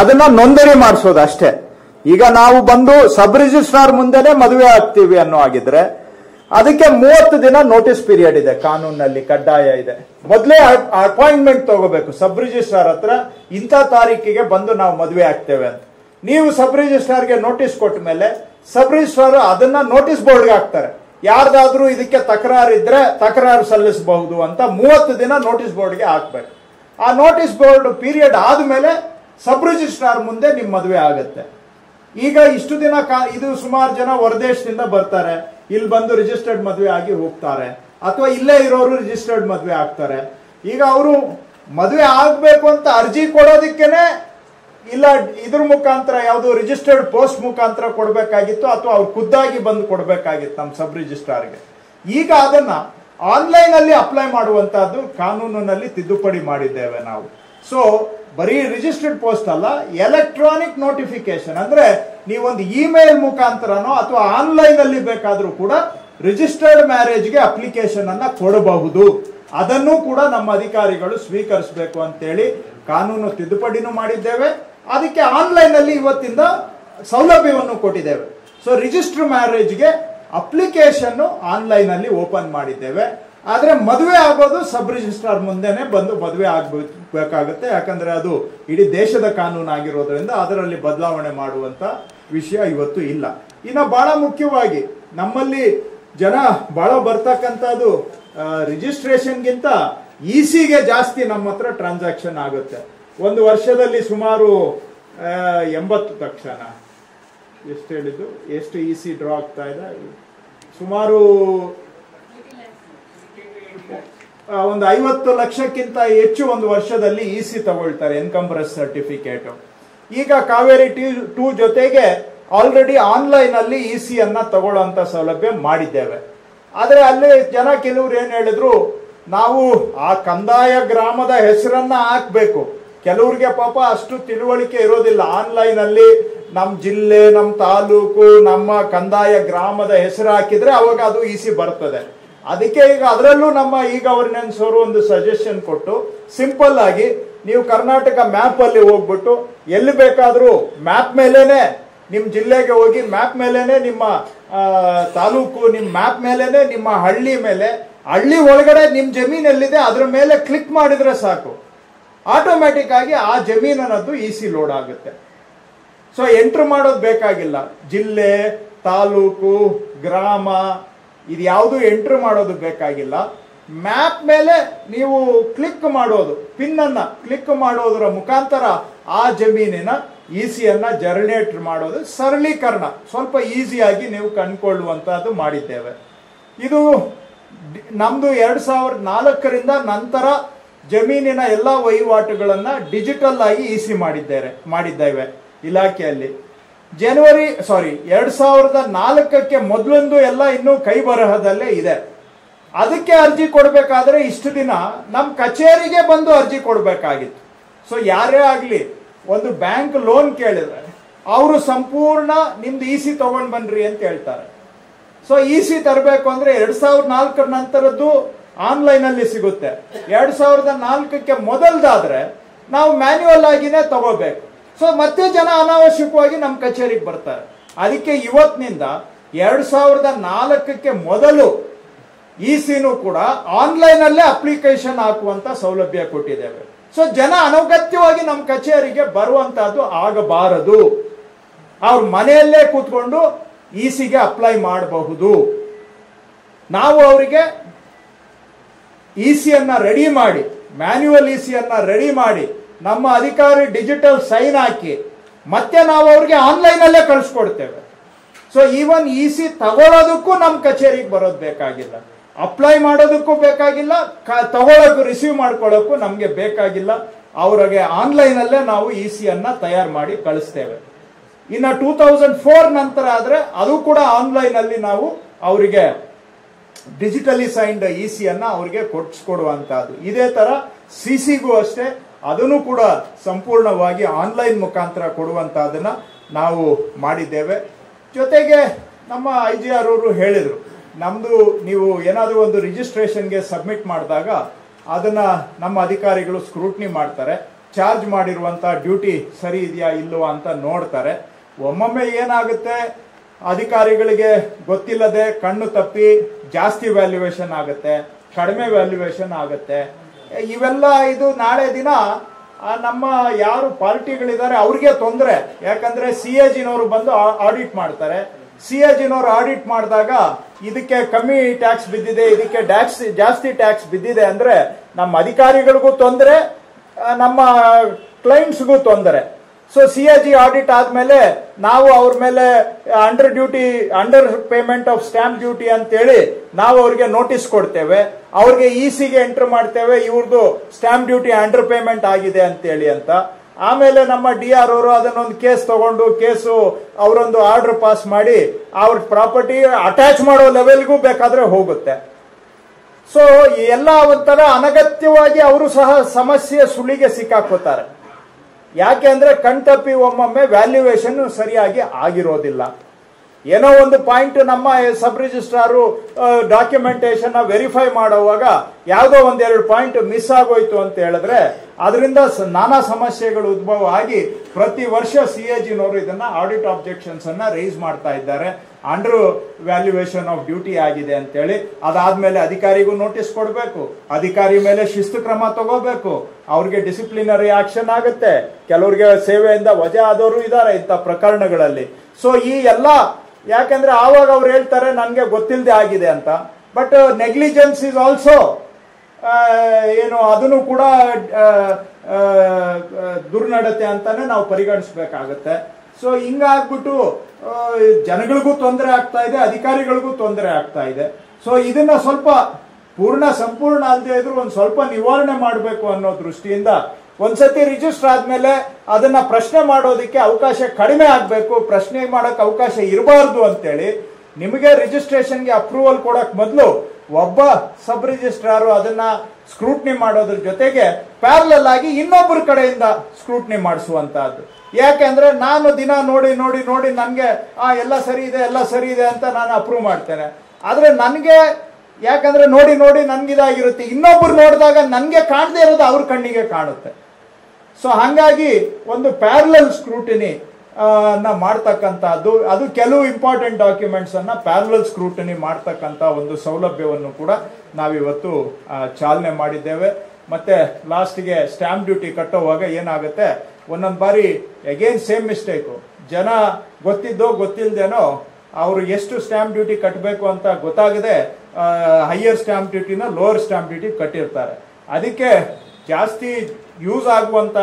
ಅದನ್ನ ನೋಂದಣಿ ಮಾಡಿಸೋದು ಅಷ್ಟೇ. ಈಗ ನಾವು ಬಂದು ಸಬ್ ರಿಜಿಸ್ಟ್ರಾರ್ ಮುಂದೆನೆ ಮದುವೆ ಆಗ್ತೀವಿ ಅನ್ನೋ ಆಗಿದ್ರೆ ಅದಕ್ಕೆ ಮೂವತ್ತು ದಿನ ನೋಟಿಸ್ ಪೀರಿಯಡ್ ಇದೆ, ಕಾನೂನಲ್ಲಿ ಕಡ್ಡಾಯ ಇದೆ. ಮೊದಲೇ ಅಪಾಯಿಂಟ್ಮೆಂಟ್ ತಗೋಬೇಕು ಸಬ್ ರಿಜಿಸ್ಟ್ರಾರ್ ಹತ್ರ ಇಂಥ ತಾರೀಕಿಗೆ ಬಂದು ನಾವು ಮದುವೆ ಆಗ್ತೇವೆ ಅಂತ. ನೀವು ಸಬ್ ರಿಜಿಸ್ಟ್ರಾರ್ಗೆ ನೋಟಿಸ್ ಕೊಟ್ಟ ಮೇಲೆ ಸಬ್ ರಿಜಿಸ್ಟ್ರಾರ್ ಅದನ್ನ ನೋಟಿಸ್ ಬೋರ್ಡ್ಗೆ ಹಾಕ್ತಾರೆ. ಯಾರ್ದಾದ್ರೂ ಇದಕ್ಕೆ ತಕರಾರು ಇದ್ರೆ ತಕರಾರು ಸಲ್ಲಿಸಬಹುದು ಅಂತ ಮೂವತ್ತು ದಿನ ನೋಟಿಸ್ ಬೋರ್ಡ್ಗೆ ಹಾಕ್ಬೇಕು. ಆ ನೋಟಿಸ್ ಬೋರ್ಡ್ ಪೀರಿಯಡ್ ಆದ್ಮೇಲೆ ಸಬ್ ರಿಜಿಸ್ಟ್ರಾರ್ ಮುಂದೆ ನಿಮ್ಮ ಮದುವೆ ಆಗುತ್ತೆ. ಈಗ ಇಷ್ಟು ದಿನ ಕಾ- ಇದು ಸುಮಾರು ಜನ ಹೊರದೇಶದಿಂದ ಬರ್ತಾರೆ. ಇಲ್ಲಿ ಬಂದು ರಿಜಿಸ್ಟರ್ಡ್ ಮದುವೆ ಆಗಿ ಹೋಗ್ತಾರೆ. ಅಥವಾ ಇಲ್ಲೇ ಇರೋರು ರಿಜಿಸ್ಟರ್ಡ್ ಮದುವೆ ಆಗ್ತಾರೆ. ಈಗ ಅವರು ಮದುವೆ ಆಗ್ಬೇಕು ಅಂತ ಅರ್ಜಿ ಕೊಡೋದಕ್ಕೇನೆ ಇಲ್ಲ, ಇದ್ರ ಮುಖಾಂತರ ಯಾವುದು ರಿಜಿಸ್ಟರ್ಡ್ ಪೋಸ್ಟ್ ಮುಖಾಂತರ ಕೊಡಬೇಕಾಗಿತ್ತು ಅಥವಾ ಅವ್ರು ಖುದ್ದಾಗಿ ಬಂದು ಕೊಡಬೇಕಾಗಿತ್ತು ನಮ್ಮ ಸಬ್ ರಿಜಿಸ್ಟ್ರಾರ್ಗೆ ಈಗ ಅದನ್ನ ಆನ್ಲೈನ್ ಅಲ್ಲಿ ಅಪ್ಲೈ ಮಾಡುವಂತಹದ್ದು ಕಾನೂನಿನಲ್ಲಿ ತಿದ್ದುಪಡಿ ಮಾಡಿದ್ದೇವೆ ನಾವು. ಸೊ ಬರೀ ರಿಜಿಸ್ಟರ್ಡ್ ಪೋಸ್ಟ್ ಅಲ್ಲ ಎಲೆಕ್ಟ್ರಾನಿಕ್ ನೋಟಿಫಿಕೇಶನ್ ಅಂದ್ರೆ ನೀವೊಂದು ಇಮೇಲ್ ಮುಖಾಂತರನೋ ಅಥವಾ ಆನ್ಲೈನ್ ಅಲ್ಲಿ ಬೇಕಾದ್ರೂ ಕೂಡ ರಿಜಿಸ್ಟರ್ಡ್ ಮ್ಯಾರೇಜ್ಗೆ ಅಪ್ಲಿಕೇಶನ್ ಅನ್ನ ಕೊಡಬಹುದು. ಅದನ್ನು ಕೂಡ ನಮ್ಮ ಅಧಿಕಾರಿಗಳು ಸ್ವೀಕರಿಸಬೇಕು ಅಂತೇಳಿ ಕಾನೂನು ತಿದ್ದುಪಡಿನೂ ಮಾಡಿದ್ದೇವೆ. ಅದಕ್ಕೆ ಆನ್ಲೈನ್ ಅಲ್ಲಿ ಇವತ್ತಿಂದ ಸೌಲಭ್ಯವನ್ನು ಕೊಟ್ಟಿದ್ದೇವೆ. ಸೊ ರಿಜಿಸ್ಟರ್ ಮ್ಯಾರೇಜ್ಗೆ ಅಪ್ಲಿಕೇಶನ್ ಆನ್ಲೈನ್ ಅಲ್ಲಿ ಓಪನ್ ಮಾಡಿದ್ದೇವೆ. ಆದ್ರೆ ಮದುವೆ ಆಗೋದು ಸಬ್ ರಿಜಿಸ್ಟ್ರಾರ್ ಮುಂದೆನೆ ಬಂದು ಮದುವೆ ಆಗಬೇಕಾಗುತ್ತೆ. ಯಾಕಂದರೆ ಅದು ಇಡೀ ದೇಶದ ಕಾನೂನು ಆಗಿರೋದ್ರಿಂದ ಅದರಲ್ಲಿ ಬದಲಾವಣೆ ಮಾಡುವಂಥ ವಿಷಯ ಇವತ್ತು ಇಲ್ಲ. ಇನ್ನು ಭಾಳ ಮುಖ್ಯವಾಗಿ ನಮ್ಮಲ್ಲಿ ಜನ ಭಾಳ ಬರ್ತಕ್ಕಂಥದ್ದು ರಿಜಿಸ್ಟ್ರೇಷನ್ಗಿಂತ ಇಸಿಗೆ ಜಾಸ್ತಿ ನಮ್ಮ ಹತ್ರ ಟ್ರಾನ್ಸಾಕ್ಷನ್ ಆಗುತ್ತೆ. ಒಂದು ವರ್ಷದಲ್ಲಿ ಸುಮಾರು ಎಂಬತ್ತು ತಕ್ಷಣ. ಎಷ್ಟು ಹೇಳಿದ್ದು? ಎಷ್ಟು ಇ ಸಿ ಡ್ರಾ ಆಗ್ತಾ ಇದೆ? ಸುಮಾರು ಒಂದು ಐವತ್ತು ಲಕ್ಷಕ್ಕಿಂತ ಹೆಚ್ಚು ಒಂದು ವರ್ಷದಲ್ಲಿ ಇ ಸಿ ತಗೊಳ್ತಾರೆ ಎನ್ಕಂಬ್ರಸ್ ಸರ್ಟಿಫಿಕೇಟ್. ಈಗ ಕಾವೇರಿ ಟಿ, ಟೂ ಜೊತೆಗೆ ಆಲ್ರೆಡಿ ಆನ್ಲೈನ್ ಅಲ್ಲಿ ಇ ಸಿ ಅನ್ನ ತಗೊಳ್ಳುವಂತ ಸೌಲಭ್ಯ ಮಾಡಿದ್ದೇವೆ. ಆದ್ರೆ ಅಲ್ಲಿ ಜನ ಕೆಲವ್ರು ಏನ್ ಹೇಳಿದ್ರು, ನಾವು ಆ ಕಂದಾಯ ಗ್ರಾಮದ ಹೆಸರನ್ನ ಹಾಕ್ಬೇಕು. ಕೆಲವ್ರಿಗೆ ಪಾಪ ಅಷ್ಟು ತಿಳುವಳಿಕೆ ಇರೋದಿಲ್ಲ. ಆನ್ಲೈನ್ ಅಲ್ಲಿ ನಮ್ ಜಿಲ್ಲೆ ನಮ್ಮ ತಾಲೂಕು, ನಮ್ಮ ಕಂದಾಯ ಗ್ರಾಮದ ಹೆಸರು ಹಾಕಿದ್ರೆ ಅವಾಗ ಅದು ಈಸಿ ಬರ್ತದೆ. ಅದಕ್ಕೆ ಈಗ ಅದರಲ್ಲೂ ನಮ್ಮ ಈ ಗವರ್ನೆನ್ಸ್ ಅವರು ಒಂದು ಸಜೆಷನ್ ಕೊಟ್ಟು ಸಿಂಪಲ್ ಆಗಿ ನೀವು ಕರ್ನಾಟಕ ಮ್ಯಾಪ್ ಅಲ್ಲಿ ಹೋಗ್ಬಿಟ್ಟು ಎಲ್ಲಿ ಬೇಕಾದರೂ ಮ್ಯಾಪ್ ಮೇಲೇನೆ ನಿಮ್ಮ ಜಿಲ್ಲೆಗೆ ಹೋಗಿ ಮ್ಯಾಪ್ ಮೇಲೇನೆ ನಿಮ್ಮ ತಾಲೂಕು ನಿಮ್ಮ ಮ್ಯಾಪ್ ಮೇಲೇನೆ ನಿಮ್ಮ ಹಳ್ಳಿ ಮೇಲೆ, ಹಳ್ಳಿ ಒಳಗಡೆ ನಿಮ್ಮ ಜಮೀನಲ್ಲಿದೆ ಅದ್ರ ಮೇಲೆ ಕ್ಲಿಕ್ ಮಾಡಿದ್ರೆ ಸಾಕು. ಆಟೋಮ್ಯಾಟಿಕ್ ಆಗಿ ಆ ಜಮೀನ್ ಅನ್ನೋದು ಈಸಿ ಲೋಡ್ ಆಗುತ್ತೆ. ಸೊ ಎಂಟ್ರ್ ಮಾಡೋದು ಬೇಕಾಗಿಲ್ಲ. ಜಿಲ್ಲೆ, ತಾಲೂಕು, ಗ್ರಾಮ ಇದು ಯಾವುದು ಎಂಟ್ರ್ ಮಾಡೋದು ಬೇಕಾಗಿಲ್ಲ. ಮ್ಯಾಪ್ ಮೇಲೆ ನೀವು ಕ್ಲಿಕ್ ಮಾಡೋದು ಪಿನ್ ಅನ್ನ ಕ್ಲಿಕ್ ಮಾಡೋದರ ಮುಖಾಂತರ ಆ ಜಮೀನಿನ ಈಸಿಯನ್ನ ಜನರೇಟ್ ಮಾಡೋದು, ಸರಳೀಕರಣ, ಸ್ವಲ್ಪ ಈಸಿಯಾಗಿ ನೀವು ಕಂಡುಕೊಳ್ಳುವಂತಹದ್ದು ಮಾಡಿದ್ದೇವೆ. ಇದು ನಮ್ದು ಎರಡ್ ಸಾವಿರದ ನಾಲ್ಕರಿಂದ ನಂತರ ಜಮೀನಿನ ಎಲ್ಲ ವಹಿವಾಟುಗಳನ್ನ ಡಿಜಿಟಲ್ ಆಗಿ ಈಸಿ ಮಾಡಿದ್ದೇವೆ ಮಾಡಿದ್ದೇವೆ ಇಲಾಖೆಯಲ್ಲಿ. ಜನವರಿ ಸಾರಿ ಎರಡ್ ಸಾವಿರದ ನಾಲ್ಕಕ್ಕೆ ಮೊದಲೊಂದು ಎಲ್ಲ ಇನ್ನೂ ಕೈ ಬರಹದಲ್ಲೇ ಇದೆ. ಅದಕ್ಕೆ ಅರ್ಜಿ ಕೊಡಬೇಕಾದ್ರೆ ಇಷ್ಟು ದಿನ ನಮ್ಮ ಕಚೇರಿಗೆ ಬಂದು ಅರ್ಜಿ ಕೊಡಬೇಕಾಗಿತ್ತು. ಸೊ ಯಾರೇ ಆಗಲಿ, ಒಂದು ಬ್ಯಾಂಕ್ ಲೋನ್ ಕೇಳಿದ್ರೆ ಅವರು ಸಂಪೂರ್ಣ ನಿಮ್ದು ಇ ಸಿ ತಗೊಂಡ್ ಬನ್ರಿ ಅಂತ ಹೇಳ್ತಾರೆ. ಸೊ ಇ ಸಿ ತರಬೇಕು ಅಂದ್ರೆ ಎರಡ್ ಸಾವಿರದ ನಾಲ್ಕರ ನಂತರದ್ದು ಆನ್ಲೈನ್ ಅಲ್ಲಿ ಸಿಗುತ್ತೆ. ಎರಡ್ ಸಾವಿರದ ನಾಲ್ಕಕ್ಕೆ ಮೊದಲ್ದಾದ್ರೆ ನಾವು ಮ್ಯಾನ್ಯುವಲ್ ಆಗಿನೇ ತಗೋಬೇಕು. ಸೊ ಮತ್ತೆ ಜನ ಅನಾವಶ್ಯಕವಾಗಿ ನಮ್ಮ ಕಚೇರಿಗೆ ಬರ್ತಾರೆ. ಅದಕ್ಕೆ ಇವತ್ತಿನಿಂದ ಎರಡ್ ಸಾವಿರದ ನಾಲ್ಕಕ್ಕೆ ಮೊದಲು ಇ ಸಿನೂ ಕೂಡ ಆನ್ಲೈನ್ ಅಲ್ಲೇ ಅಪ್ಲಿಕೇಶನ್ ಹಾಕುವಂತ ಸೌಲಭ್ಯ ಕೊಟ್ಟಿದ್ದೇವೆ. ಸೊ ಜನ ಅನಗತ್ಯವಾಗಿ ನಮ್ಮ ಕಚೇರಿಗೆ ಬರುವಂತಹದ್ದು ಆಗಬಾರದು. ಅವ್ರ ಮನೆಯಲ್ಲೇ ಕೂತ್ಕೊಂಡು ಇ ಸಿಗೆ ಅಪ್ಲೈ ಮಾಡಬಹುದು. ನಾವು ಅವರಿಗೆ ಇ ಸಿಯನ್ನ ರೆಡಿ ಮಾಡಿ, ಮ್ಯಾನ್ಯುವಲ್ ಇ ಸಿಯನ್ನ ರೆಡಿ ಮಾಡಿ ನಮ್ಮ ಅಧಿಕಾರಿ ಡಿಜಿಟಲ್ ಸೈನ್ ಹಾಕಿ ಮತ್ತೆ ನಾವು ಅವ್ರಿಗೆ ಆನ್ಲೈನ್ ಅಲ್ಲೇ ಕಳಿಸ್ಕೊಡ್ತೇವೆ. ಸೊ ಈವನ್ ಇ ಸಿ ತಗೊಳ್ಳೋದಕ್ಕೂ ನಮ್ಮ ಕಚೇರಿಗೆ ಬರೋದು ಬೇಕಾಗಿಲ್ಲ. ಅಪ್ಲೈ ಮಾಡೋದಕ್ಕೂ ಬೇಕಾಗಿಲ್ಲ. ಕ- ತಗೊಳ್ಳೋಕ್ಕೂ ರಿಸೀವ್ ಮಾಡ್ಕೊಳ್ಳೋಕ್ಕೂ ನಮಗೆ ಬೇಕಾಗಿಲ್ಲ. ಅವ್ರಿಗೆ ಆನ್ಲೈನ್ ಅಲ್ಲೇ ನಾವು ಇ ಸಿಯನ್ನು ಅನ್ನ ತಯಾರು ಮಾಡಿ ಕಳಿಸ್ತೇವೆ. ಇನ್ನು ಟೂ ತೌಸಂಡ್ ಫೋರ್ ನಂತರ ಆದರೆ ಅದು ಕೂಡ ಆನ್ಲೈನ್ ಅಲ್ಲಿ ನಾವು ಅವರಿಗೆ ಡಿಜಿಟಲಿ ಸೈನ್ಡ್ ಇ ಸಿಯನ್ನು ಅನ್ನ ಅವರಿಗೆ ಕೊಡಿಸ್ಕೊಡುವಂತಹದ್ದು ಇದೇ ತರ ಸಿ ಸಿಗೂ ಅಷ್ಟೇ. ಅದನ್ನು ಕೂಡ ಸಂಪೂರ್ಣವಾಗಿ ಆನ್ಲೈನ್ ಮುಖಾಂತರ ಕೊಡುವಂತಹದನ್ನ ನಾವು ಮಾಡಿದ್ದೇವೆ. ಜೊತೆಗೆ ನಮ್ಮ ಐ ಜಿ ಆರ್ ಅವರು ಹೇಳಿದರು ನಮ್ಮದು ನೀವು ಏನಾದರೂ ಒಂದು ರಿಜಿಸ್ಟ್ರೇಷನ್ಗೆ ಸಬ್ಮಿಟ್ ಮಾಡಿದಾಗ ಅದನ್ನು ನಮ್ಮ ಅಧಿಕಾರಿಗಳು ಸ್ಕ್ರೂಟ್ನಿ ಮಾಡ್ತಾರೆ. ಚಾರ್ಜ್ ಮಾಡಿರುವಂಥ ಡ್ಯೂಟಿ ಸರಿ ಇದೆಯಾ ಇಲ್ಲವಾ ಅಂತ ನೋಡ್ತಾರೆ. ಒಮ್ಮೊಮ್ಮೆ ಏನಾಗುತ್ತೆ, ಅಧಿಕಾರಿಗಳಿಗೆ ಗೊತ್ತಿಲ್ಲದೆ ಕಣ್ಣು ತಪ್ಪಿ ಜಾಸ್ತಿ ವ್ಯಾಲ್ಯುವೇಷನ್ ಆಗುತ್ತೆ, ಕಡಿಮೆ ವ್ಯಾಲ್ಯುವೇಷನ್ ಆಗುತ್ತೆ. ಇವೆಲ್ಲ ಇದು ನಾಳೆ ದಿನ ನಮ್ಮ ಯಾರು ಪಾರ್ಟಿಗಳಿದ್ದಾರೆ ಅವ್ರಿಗೆ ತೊಂದರೆ. ಯಾಕಂದ್ರೆ ಸಿ ಎ ಜಿನವರು ಬಂದು ಆಡಿಟ್ ಮಾಡ್ತಾರೆ. ಸಿ ಎ ಜಿನವರು ಆಡಿಟ್ ಮಾಡಿದಾಗ ಇದಕ್ಕೆ ಕಮ್ಮಿ ಟ್ಯಾಕ್ಸ್ ಬಿದ್ದಿದೆ, ಇದಕ್ಕೆ ಟ್ಯಾಕ್ಸ್ ಜಾಸ್ತಿ ಟ್ಯಾಕ್ಸ್ ಬಿದ್ದಿದೆ ಅಂದ್ರೆ ನಮ್ಮ ಅಧಿಕಾರಿಗಳಿಗೂ ತೊಂದರೆ ನಮ್ಮ ಕ್ಲೈಂಟ್ಸ್ಗೂ ತೊಂದರೆ. So C A G audit ಆದ್ಮೇಲೆ ನಾವು ಅವ್ರ ಮೇಲೆ under duty under payment of stamp duty ಅಂತೇಳಿ ನಾವು ಅವ್ರಿಗೆ ನೋಟಿಸ್ ಕೊಡ್ತೇವೆ. ಅವ್ರಿಗೆ ಇ ಸಿಗೆ ಎಂಟರ್ ಮಾಡ್ತೇವೆ. ಇವ್ರದ್ದು ಸ್ಟ್ಯಾಂಪ್ ಡ್ಯೂಟಿ ಅಂಡರ್ ಪೇಮೆಂಟ್ ಆಗಿದೆ ಅಂತೇಳಿ ಅಂತ. ಆಮೇಲೆ ನಮ್ಮ ಡಿ ಆರ್ ಅವರು ಅದನ್ನೊಂದು ಕೇಸ್ ತಗೊಂಡು, ಕೇಸು ಅವರೊಂದು ಆರ್ಡರ್ ಪಾಸ್ ಮಾಡಿ ಅವ್ರ ಪ್ರಾಪರ್ಟಿ ಅಟ್ಯಾಚ್ ಮಾಡೋ ಲೆವೆಲ್ಗೂ ಬೇಕಾದ್ರೆ ಹೋಗುತ್ತೆ. ಸೊ ಎಲ್ಲ ಒಂಥರ ಅನಗತ್ಯವಾಗಿ ಅವರು ಸಹ ಸಮಸ್ಯೆ ಸುಳಿಗೆ ಸಿಕ್ಕಾಕೋತಾರೆ ಯಾಕೆ ಅಂದ್ರೆ ಕಣ್ತಪ್ಪಿ ಒಮ್ಮೊಮ್ಮೆ ವ್ಯಾಲ್ಯೂಯೇಷನ್ ಸರಿಯಾಗಿ ಆಗಿರೋದಿಲ್ಲ. ಏನೋ ಒಂದು ಪಾಯಿಂಟ್ ನಮ್ಮ ಸಬ್ ರಿಜಿಸ್ಟ್ರಾರು ಡಾಕ್ಯುಮೆಂಟೇಶನ್ ವೆರಿಫೈ ಮಾಡುವಾಗ ಯಾವುದೋ ಒಂದೆರಡು ಪಾಯಿಂಟ್ ಮಿಸ್ ಆಗೋಯ್ತು ಅಂತ ಹೇಳಿದ್ರೆ ಅದರಿಂದ ನಾನಾ ಸಮಸ್ಯೆಗಳು ಉದ್ಭವ ಆಗಿ ಪ್ರತಿ ವರ್ಷ ಸಿ ಎ ಜಿನವರು ಇದನ್ನ ಆಡಿಟ್ ಆಬ್ಜೆಕ್ಷನ್ಸ್ ಅನ್ನ ರೈಸ್ ಮಾಡ್ತಾ ಇದ್ದಾರೆ. ಅಂಡರ್ ವ್ಯಾಲ್ಯೂಯೇಷನ್ ಆಫ್ ಡ್ಯೂಟಿ ಆಗಿದೆ ಅಂತೇಳಿ. ಅದಾದ್ಮೇಲೆ ಅಧಿಕಾರಿಗೂ ನೋಟಿಸ್ ಕೊಡಬೇಕು. ಅಧಿಕಾರಿ ಮೇಲೆ ಶಿಸ್ತು ಕ್ರಮ ತಗೋಬೇಕು. ಅವ್ರಿಗೆ ಡಿಸಿಪ್ಲಿನರಿ ಆಕ್ಷನ್ ಆಗುತ್ತೆ. ಕೆಲವ್ರಿಗೆ ಸೇವೆಯಿಂದ ವಜೆ ಆದವರು ಇದ್ದಾರೆ ಇಂಥ ಪ್ರಕರಣಗಳಲ್ಲಿ. ಸೊ ಈ ಎಲ್ಲ ಯಾಕಂದ್ರೆ ಆವಾಗ ಅವ್ರು ಹೇಳ್ತಾರೆ, ನನಗೆ ಗೊತ್ತಿಲ್ಲದೆ ಆಗಿದೆ ಅಂತ. ಬಟ್ ನೆಗ್ಲಿಜೆನ್ಸ್ ಇಸ್ ಆಲ್ಸೋ ಏನು, ಅದನ್ನು ಕೂಡ ದುರ್ನಡತೆ ಅಂತಾನೆ ನಾವು ಪರಿಗಣಿಸ್ಬೇಕಾಗತ್ತೆ. ಸೊ ಹಿಂಗಾಗ್ಬಿಟ್ಟು ಜನಗಳಿಗೂ ತೊಂದರೆ ಆಗ್ತಾ ಇದೆ, ಅಧಿಕಾರಿಗಳಿಗೂ ತೊಂದರೆ ಆಗ್ತಾ ಇದೆ. ಸೊ ಇದನ್ನ ಸ್ವಲ್ಪ ಪೂರ್ಣ ಸಂಪೂರ್ಣ ಅಲ್ಲದೆ ಇದ್ರು ಒಂದು ಸ್ವಲ್ಪ ನಿವಾರಣೆ ಮಾಡಬೇಕು ಅನ್ನೋ ದೃಷ್ಟಿಯಿಂದ ಒಂದ್ಸತಿ ರಿಜಿಸ್ಟರ್ ಆದ್ಮೇಲೆ ಅದನ್ನ ಪ್ರಶ್ನೆ ಮಾಡೋದಕ್ಕೆ ಅವಕಾಶ ಕಡಿಮೆ ಆಗಬೇಕು, ಪ್ರಶ್ನೆ ಮಾಡೋಕೆ ಅವಕಾಶ ಇರಬಾರ್ದು ಅಂತೇಳಿ ನಿಮಗೆ ರಿಜಿಸ್ಟ್ರೇಷನ್ಗೆ ಅಪ್ರೂವಲ್ ಕೊಡಕ್ ಮೊದಲು ಒಬ್ಬ ಸಬ್ ರಿಜಿಸ್ಟ್ರಾರು ಅದನ್ನ ಸ್ಕ್ರೂಟ್ನಿ ಮಾಡೋದ್ರ ಜೊತೆಗೆ ಪ್ಯಾರಲಲ್ ಆಗಿ ಇನ್ನೊಬ್ಬರ ಕಡೆಯಿಂದ ಸ್ಕ್ರೂಟ್ನಿ ಮಾಡಿಸುವಂತಹದ್ದು. ಯಾಕೆಂದ್ರೆ ನಾನು ದಿನ ನೋಡಿ ನೋಡಿ ನೋಡಿ ನನಗೆ, ಆ, ಎಲ್ಲ ಸರಿ ಇದೆ, ಎಲ್ಲ ಸರಿ ಇದೆ ಅಂತ ನಾನು ಅಪ್ರೂವ್ ಮಾಡ್ತೇನೆ. ಆದ್ರೆ ನನಗೆ ಯಾಕಂದ್ರೆ ನೋಡಿ ನೋಡಿ ನನ್ಗಿದಾಗಿರುತ್ತೆ ಇನ್ನೊಬ್ರು ನೋಡಿದಾಗ ನನಗೆ ಕಾಣದೇ ಇರೋದು ಅವ್ರ ಕಣ್ಣಿಗೆ ಕಾಣುತ್ತೆ. ಸೊ ಹಾಗಾಗಿ ಒಂದು ಪ್ಯಾರಲಲ್ ಸ್ಕ್ರೂಟಿನಿ ನ ಮಾಡ್ತಕ್ಕಂಥದ್ದು, ಅದು ಕೆಲವು ಇಂಪಾರ್ಟೆಂಟ್ ಡಾಕ್ಯುಮೆಂಟ್ಸ್ ಅನ್ನ ಪ್ಯಾರಲಲ್ ಸ್ಕ್ರೂಟನಿ ಮಾಡ್ತಕ್ಕಂಥ ಒಂದು ಸೌಲಭ್ಯವನ್ನು ಕೂಡ ನಾವಿವತ್ತು ಚಾಲನೆ ಮಾಡಿದ್ದೇವೆ. ಮತ್ತೆ ಲಾಸ್ಟ್ಗೆ ಸ್ಟ್ಯಾಂಪ್ ಡ್ಯೂಟಿ ಕಟ್ಟೋವಾಗ ಏನಾಗುತ್ತೆ? ಒಂದೊಂದು ಬಾರಿ ಅಗೇನ್ ಸೇಮ್ ಮಿಸ್ಟೇಕು ಜನ ಗೊತ್ತಿದ್ದೋ ಗೊತ್ತಿಲ್ಲದೇನೋ ಅವರು ಎಷ್ಟು ಸ್ಟ್ಯಾಂಪ್ ಡ್ಯೂಟಿ ಕಟ್ಟಬೇಕು ಅಂತ ಗೊತ್ತಾಗದೆ ಹೈಯರ್ ಸ್ಟ್ಯಾಂಪ್ ಡ್ಯೂಟಿನ ಲೋವರ್ ಸ್ಟ್ಯಾಂಪ್ ಡ್ಯೂಟಿ ಕಟ್ಟಿರ್ತಾರೆ. ಅದಕ್ಕೆ ಜಾಸ್ತಿ ಯೂಸ್ ಆಗುವಂತ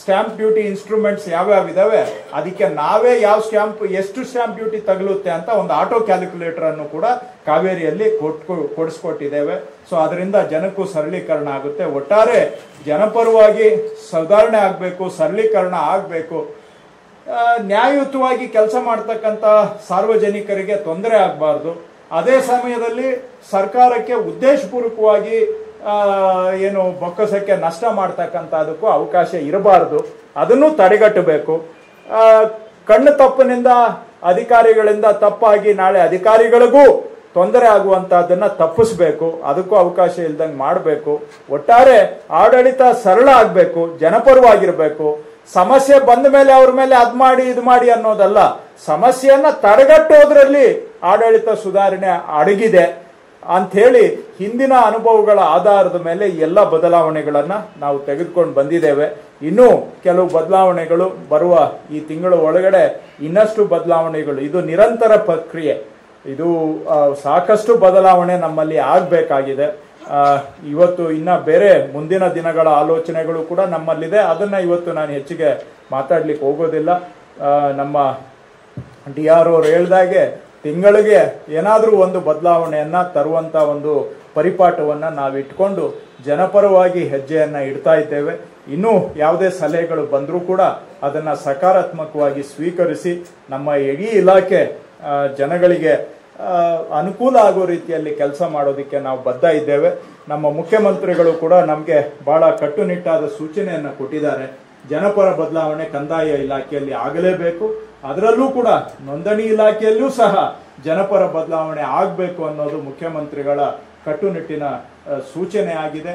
ಸ್ಟ್ಯಾಂಪ್ ಡ್ಯೂಟಿ ಇನ್ಸ್ಟ್ರೂಮೆಂಟ್ಸ್ ಯಾವ್ಯಾವ ಇದಾವೆ, ಅದಕ್ಕೆ ನಾವೇ ಯಾವ ಸ್ಟ್ಯಾಂಪ್ ಎಷ್ಟು ಸ್ಟ್ಯಾಂಪ್ ಡ್ಯೂಟಿ ತಗಲುತ್ತೆ ಅಂತ ಒಂದು ಆಟೋ ಕ್ಯಾಲ್ಕುಲೇಟರ್ ಅನ್ನು ಕೂಡ ಕಾವೇರಿಯಲ್ಲಿ ಕೊಟ್ಟು ಕೊಡಿಸ್ಕೊಟ್ಟಿದ್ದೇವೆ. ಸೊ ಅದರಿಂದ ಜನಕ್ಕೂ ಸರಳೀಕರಣ ಆಗುತ್ತೆ. ಒಟ್ಟಾರೆ ಜನಪರವಾಗಿ ಸುಧಾರಣೆ ಆಗಬೇಕು, ಸರಳೀಕರಣ ಆಗಬೇಕು. ನ್ಯಾಯಯುತವಾಗಿ ಕೆಲಸ ಮಾಡ್ತಕ್ಕಂಥ ಸಾರ್ವಜನಿಕರಿಗೆ ತೊಂದರೆ ಆಗಬಾರ್ದು. ಅದೇ ಸಮಯದಲ್ಲಿ ಸರ್ಕಾರಕ್ಕೆ ಉದ್ದೇಶಪೂರ್ವಕವಾಗಿ ಏನು ಬೊಕ್ಕಸಕ್ಕೆ ನಷ್ಟ ಮಾಡ್ತಕ್ಕಂಥದಕ್ಕೂ ಅವಕಾಶ ಇರಬಾರ್ದು. ಅದನ್ನು ತಡೆಗಟ್ಟಬೇಕು. ಕಣ್ಣು ತಪ್ಪಿನಿಂದ, ಅಧಿಕಾರಿಗಳಿಂದ ತಪ್ಪಾಗಿ ನಾಳೆ ಅಧಿಕಾರಿಗಳಿಗೂ ತೊಂದರೆ ಆಗುವಂತಹದನ್ನ ತಪ್ಪಿಸ್ಬೇಕು. ಅದಕ್ಕೂ ಅವಕಾಶ ಇಲ್ದಂಗೆ ಮಾಡಬೇಕು. ಒಟ್ಟಾರೆ ಆಡಳಿತ ಸರಳ ಆಗಬೇಕು, ಜನಪರವಾಗಿರ್ಬೇಕು. ಸಮಸ್ಯೆ ಬಂದ ಮೇಲೆ ಅವ್ರ ಮೇಲೆ ಅದ್ ಮಾಡಿ, ಇದು ಮಾಡಿ ಅನ್ನೋದಲ್ಲ. ಸಮಸ್ಯೆಯನ್ನ ತಡೆಗಟ್ಟೋದ್ರಲ್ಲಿ ಆಡಳಿತ ಸುಧಾರಣೆ ಅಡಗಿದೆ. ಅಂಥೇಳಿ ಹಿಂದಿನ ಅನುಭವಗಳ ಆಧಾರದ ಮೇಲೆ ಎಲ್ಲ ಬದಲಾವಣೆಗಳನ್ನು ನಾವು ತೆಗೆದುಕೊಂಡು ಬಂದಿದ್ದೇವೆ. ಇನ್ನೂ ಕೆಲವು ಬದಲಾವಣೆಗಳು ಬರುವ ಈ ತಿಂಗಳ ಒಳಗಡೆ ಇನ್ನಷ್ಟು ಬದಲಾವಣೆಗಳು. ಇದು ನಿರಂತರ ಪ್ರಕ್ರಿಯೆ. ಇದು ಸಾಕಷ್ಟು ಬದಲಾವಣೆ ನಮ್ಮಲ್ಲಿ ಆಗಬೇಕಾಗಿದೆ. ಇವತ್ತು ಇನ್ನ ಬೇರೆ ಮುಂದಿನ ದಿನಗಳ ಆಲೋಚನೆಗಳು ಕೂಡ ನಮ್ಮಲ್ಲಿದೆ. ಅದನ್ನ ಇವತ್ತು ನಾನು ಹೆಚ್ಚಿಗೆ ಮಾತಾಡ್ಲಿಕ್ಕೆ ಹೋಗೋದಿಲ್ಲ. ನಮ್ಮ ಡಿ ಆರ್ ಅವ್ರು ಹೇಳ್ದಾಗೆ ತಿಂಗಳಿಗೆ ಏನಾದರೂ ಒಂದು ಬದಲಾವಣೆಯನ್ನ ತರುವಂತ ಒಂದು ಪರಿಪಾಠವನ್ನ ನಾವು ಇಟ್ಕೊಂಡು ಜನಪರವಾಗಿ ಹೆಜ್ಜೆಯನ್ನ ಇಡ್ತಾ ಇದ್ದೇವೆ. ಇನ್ನೂ ಯಾವುದೇ ಸಲಹೆಗಳು ಬಂದರೂ ಕೂಡ ಅದನ್ನ ಸಕಾರಾತ್ಮಕವಾಗಿ ಸ್ವೀಕರಿಸಿ ನಮ್ಮ ಇಡೀ ಇಲಾಖೆ ಜನಗಳಿಗೆ ಅನುಕೂಲ ಆಗೋ ರೀತಿಯಲ್ಲಿ ಕೆಲಸ ಮಾಡೋದಕ್ಕೆ ನಾವು ಬದ್ಧ ಇದ್ದೇವೆ. ನಮ್ಮ ಮುಖ್ಯಮಂತ್ರಿಗಳು ಕೂಡ ನಮಗೆ ಬಹಳ ಕಟ್ಟುನಿಟ್ಟಾದ ಸೂಚನೆಯನ್ನು ಕೊಟ್ಟಿದ್ದಾರೆ. ಜನಪರ ಬದಲಾವಣೆ ಕಂದಾಯ ಇಲಾಖೆಯಲ್ಲಿ ಆಗಲೇಬೇಕು. ಅದರಲ್ಲೂ ಕೂಡ ನೋಂದಣಿ ಇಲಾಖೆಯಲ್ಲೂ ಸಹ ಜನಪರ ಬದಲಾವಣೆ ಆಗಬೇಕು ಅನ್ನೋದು ಮುಖ್ಯಮಂತ್ರಿಗಳ ಕಟ್ಟುನಿಟ್ಟಿನ ಸೂಚನೆ ಆಗಿದೆ.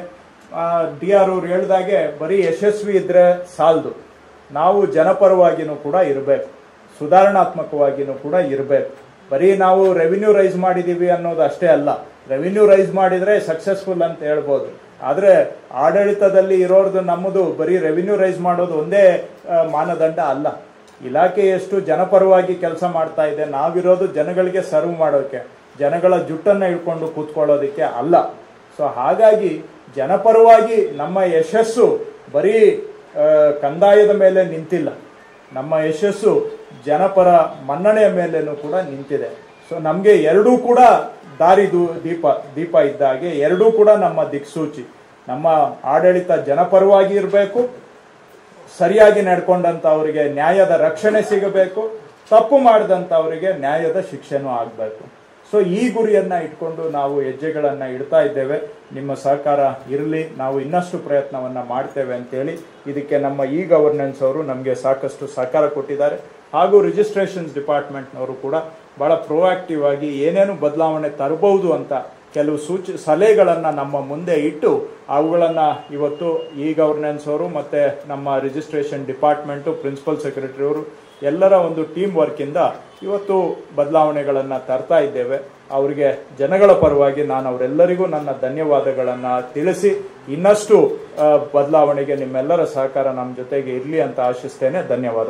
ಡಿ ಆರ್ ಅವ್ರು ಹೇಳ್ದಾಗೆ ಬರೀ ಯಶಸ್ವಿ ಇದ್ರೆ ಸಾಲದು. ನಾವು ಜನಪರವಾಗಿನೂ ಕೂಡ ಇರಬೇಕು. ಸುಧಾರಣಾತ್ಮಕವಾಗಿನೂ ಕೂಡ ಇರಬೇಕು. ಬರೀ ನಾವು ರೆವಿನ್ಯೂ ರೈಸ್ ಮಾಡಿದ್ದೀವಿ ಅನ್ನೋದು ಅಷ್ಟೇ ಅಲ್ಲ. ರೆವಿನ್ಯೂ ರೈಸ್ ಮಾಡಿದರೆ ಸಕ್ಸಸ್ಫುಲ್ ಅಂತ ಹೇಳ್ಬೋದು. ಆದರೆ ಆಡಳಿತದಲ್ಲಿ ಇರೋರ್ದು ನಮ್ಮದು ಬರೀ ರೆವಿನ್ಯೂ ರೈಸ್ ಮಾಡೋದು ಒಂದೇ ಮಾನದಂಡ ಅಲ್ಲ. ಇಲಾಖೆ ಎಷ್ಟು ಜನಪರವಾಗಿ ಕೆಲಸ ಮಾಡ್ತಾ ಇದೆ. ನಾವಿರೋದು ಜನಗಳಿಗೆ ಸರ್ವ್ ಮಾಡೋಕ್ಕೆ ಜನಗಳ ಜುಟ್ಟನ್ನು ಇಟ್ಕೊಂಡು ಕೂತ್ಕೊಳ್ಳೋದಕ್ಕೆ ಅಲ್ಲ. ಸೊ ಹಾಗಾಗಿ ಜನಪರವಾಗಿ ನಮ್ಮ ಯಶಸ್ಸು ಬರೀ ಕಂದಾಯದ ಮೇಲೆ ನಿಂತಿಲ್ಲ. ನಮ್ಮ ಯಶಸ್ಸು ಜನಪರ ಮನ್ನಣೆಯ ಮೇಲೇನೂ ಕೂಡ ನಿಂತಿದೆ. ಸೊ ನಮಗೆ ಎರಡೂ ಕೂಡ ದಾರಿ ದೀಪ ದೀಪ ದೀಪ ಇದ್ದಾಗೆ ಎರಡೂ ಕೂಡ ನಮ್ಮ ದಿಕ್ಸೂಚಿ. ನಮ್ಮ ಆಡಳಿತ ಜನಪರವಾಗಿ ಇರಬೇಕು ಸರಿಯಾಗಿ ಅವರಿಗೆ ನ್ಯಾಯದ ರಕ್ಷಣೆ ಸಿಗಬೇಕು, ತಪ್ಪು ಮಾಡಿದಂಥವರಿಗೆ ನ್ಯಾಯದ ಶಿಕ್ಷೆನೂ ಆಗಬೇಕು. ಸೊ ಈ ಗುರಿಯನ್ನ ಇಟ್ಕೊಂಡು ನಾವು ಹೆಜ್ಜೆಗಳನ್ನ ಇಡ್ತಾ ಇದ್ದೇವೆ. ನಿಮ್ಮ ಸಹಕಾರ ಇರಲಿ, ನಾವು ಇನ್ನಷ್ಟು ಪ್ರಯತ್ನವನ್ನ ಮಾಡ್ತೇವೆ ಅಂತೇಳಿ ಇದಕ್ಕೆ ನಮ್ಮ ಇ ಗವರ್ನೆನ್ಸ್ ಅವರು ನಮಗೆ ಸಾಕಷ್ಟು ಸಹಕಾರ ಕೊಟ್ಟಿದ್ದಾರೆ. ಹಾಗೂ ರಿಜಿಸ್ಟ್ರೇಷನ್ಸ್ ಡಿಪಾರ್ಟ್ಮೆಂಟ್ನವರು ಕೂಡ ಬಹಳ ಪ್ರೊಆಕ್ಟಿವ್ ಆಗಿ ಏನೇನು ಬದಲಾವಣೆ ತರಬಹುದು ಅಂತ ಕೆಲವು ಸೂಚ, ಸಲಹೆಗಳನ್ನು ನಮ್ಮ ಮುಂದೆ ಇಟ್ಟು ಅವುಗಳನ್ನು ಇವತ್ತು ಇ ಗವರ್ನೆನ್ಸ್ ಅವರು ಮತ್ತೆ ನಮ್ಮ ರಿಜಿಸ್ಟ್ರೇಷನ್ ಡಿಪಾರ್ಟ್ಮೆಂಟು ಪ್ರಿನ್ಸಿಪಲ್ ಸೆಕ್ರೆಟರಿ ಅವರು ಎಲ್ಲರ ಒಂದು ಟೀಮ್ ವರ್ಕಿಂದ ಇವತ್ತು ಬದಲಾವಣೆಗಳನ್ನು ತರ್ತಾ ಇದ್ದೇವೆ. ಅವರಿಗೆ ಜನಗಳ ಪರವಾಗಿ ನಾನು ಅವರೆಲ್ಲರಿಗೂ ನನ್ನ ಧನ್ಯವಾದಗಳನ್ನು ತಿಳಿಸಿ ಇನ್ನಷ್ಟು ಬದಲಾವಣೆಗೆ ನಿಮ್ಮೆಲ್ಲರ ಸಹಕಾರ ನಮ್ಮ ಜೊತೆಗೆ ಇರಲಿ ಅಂತ ಆಶಿಸ್ತೇನೆ. ಧನ್ಯವಾದ.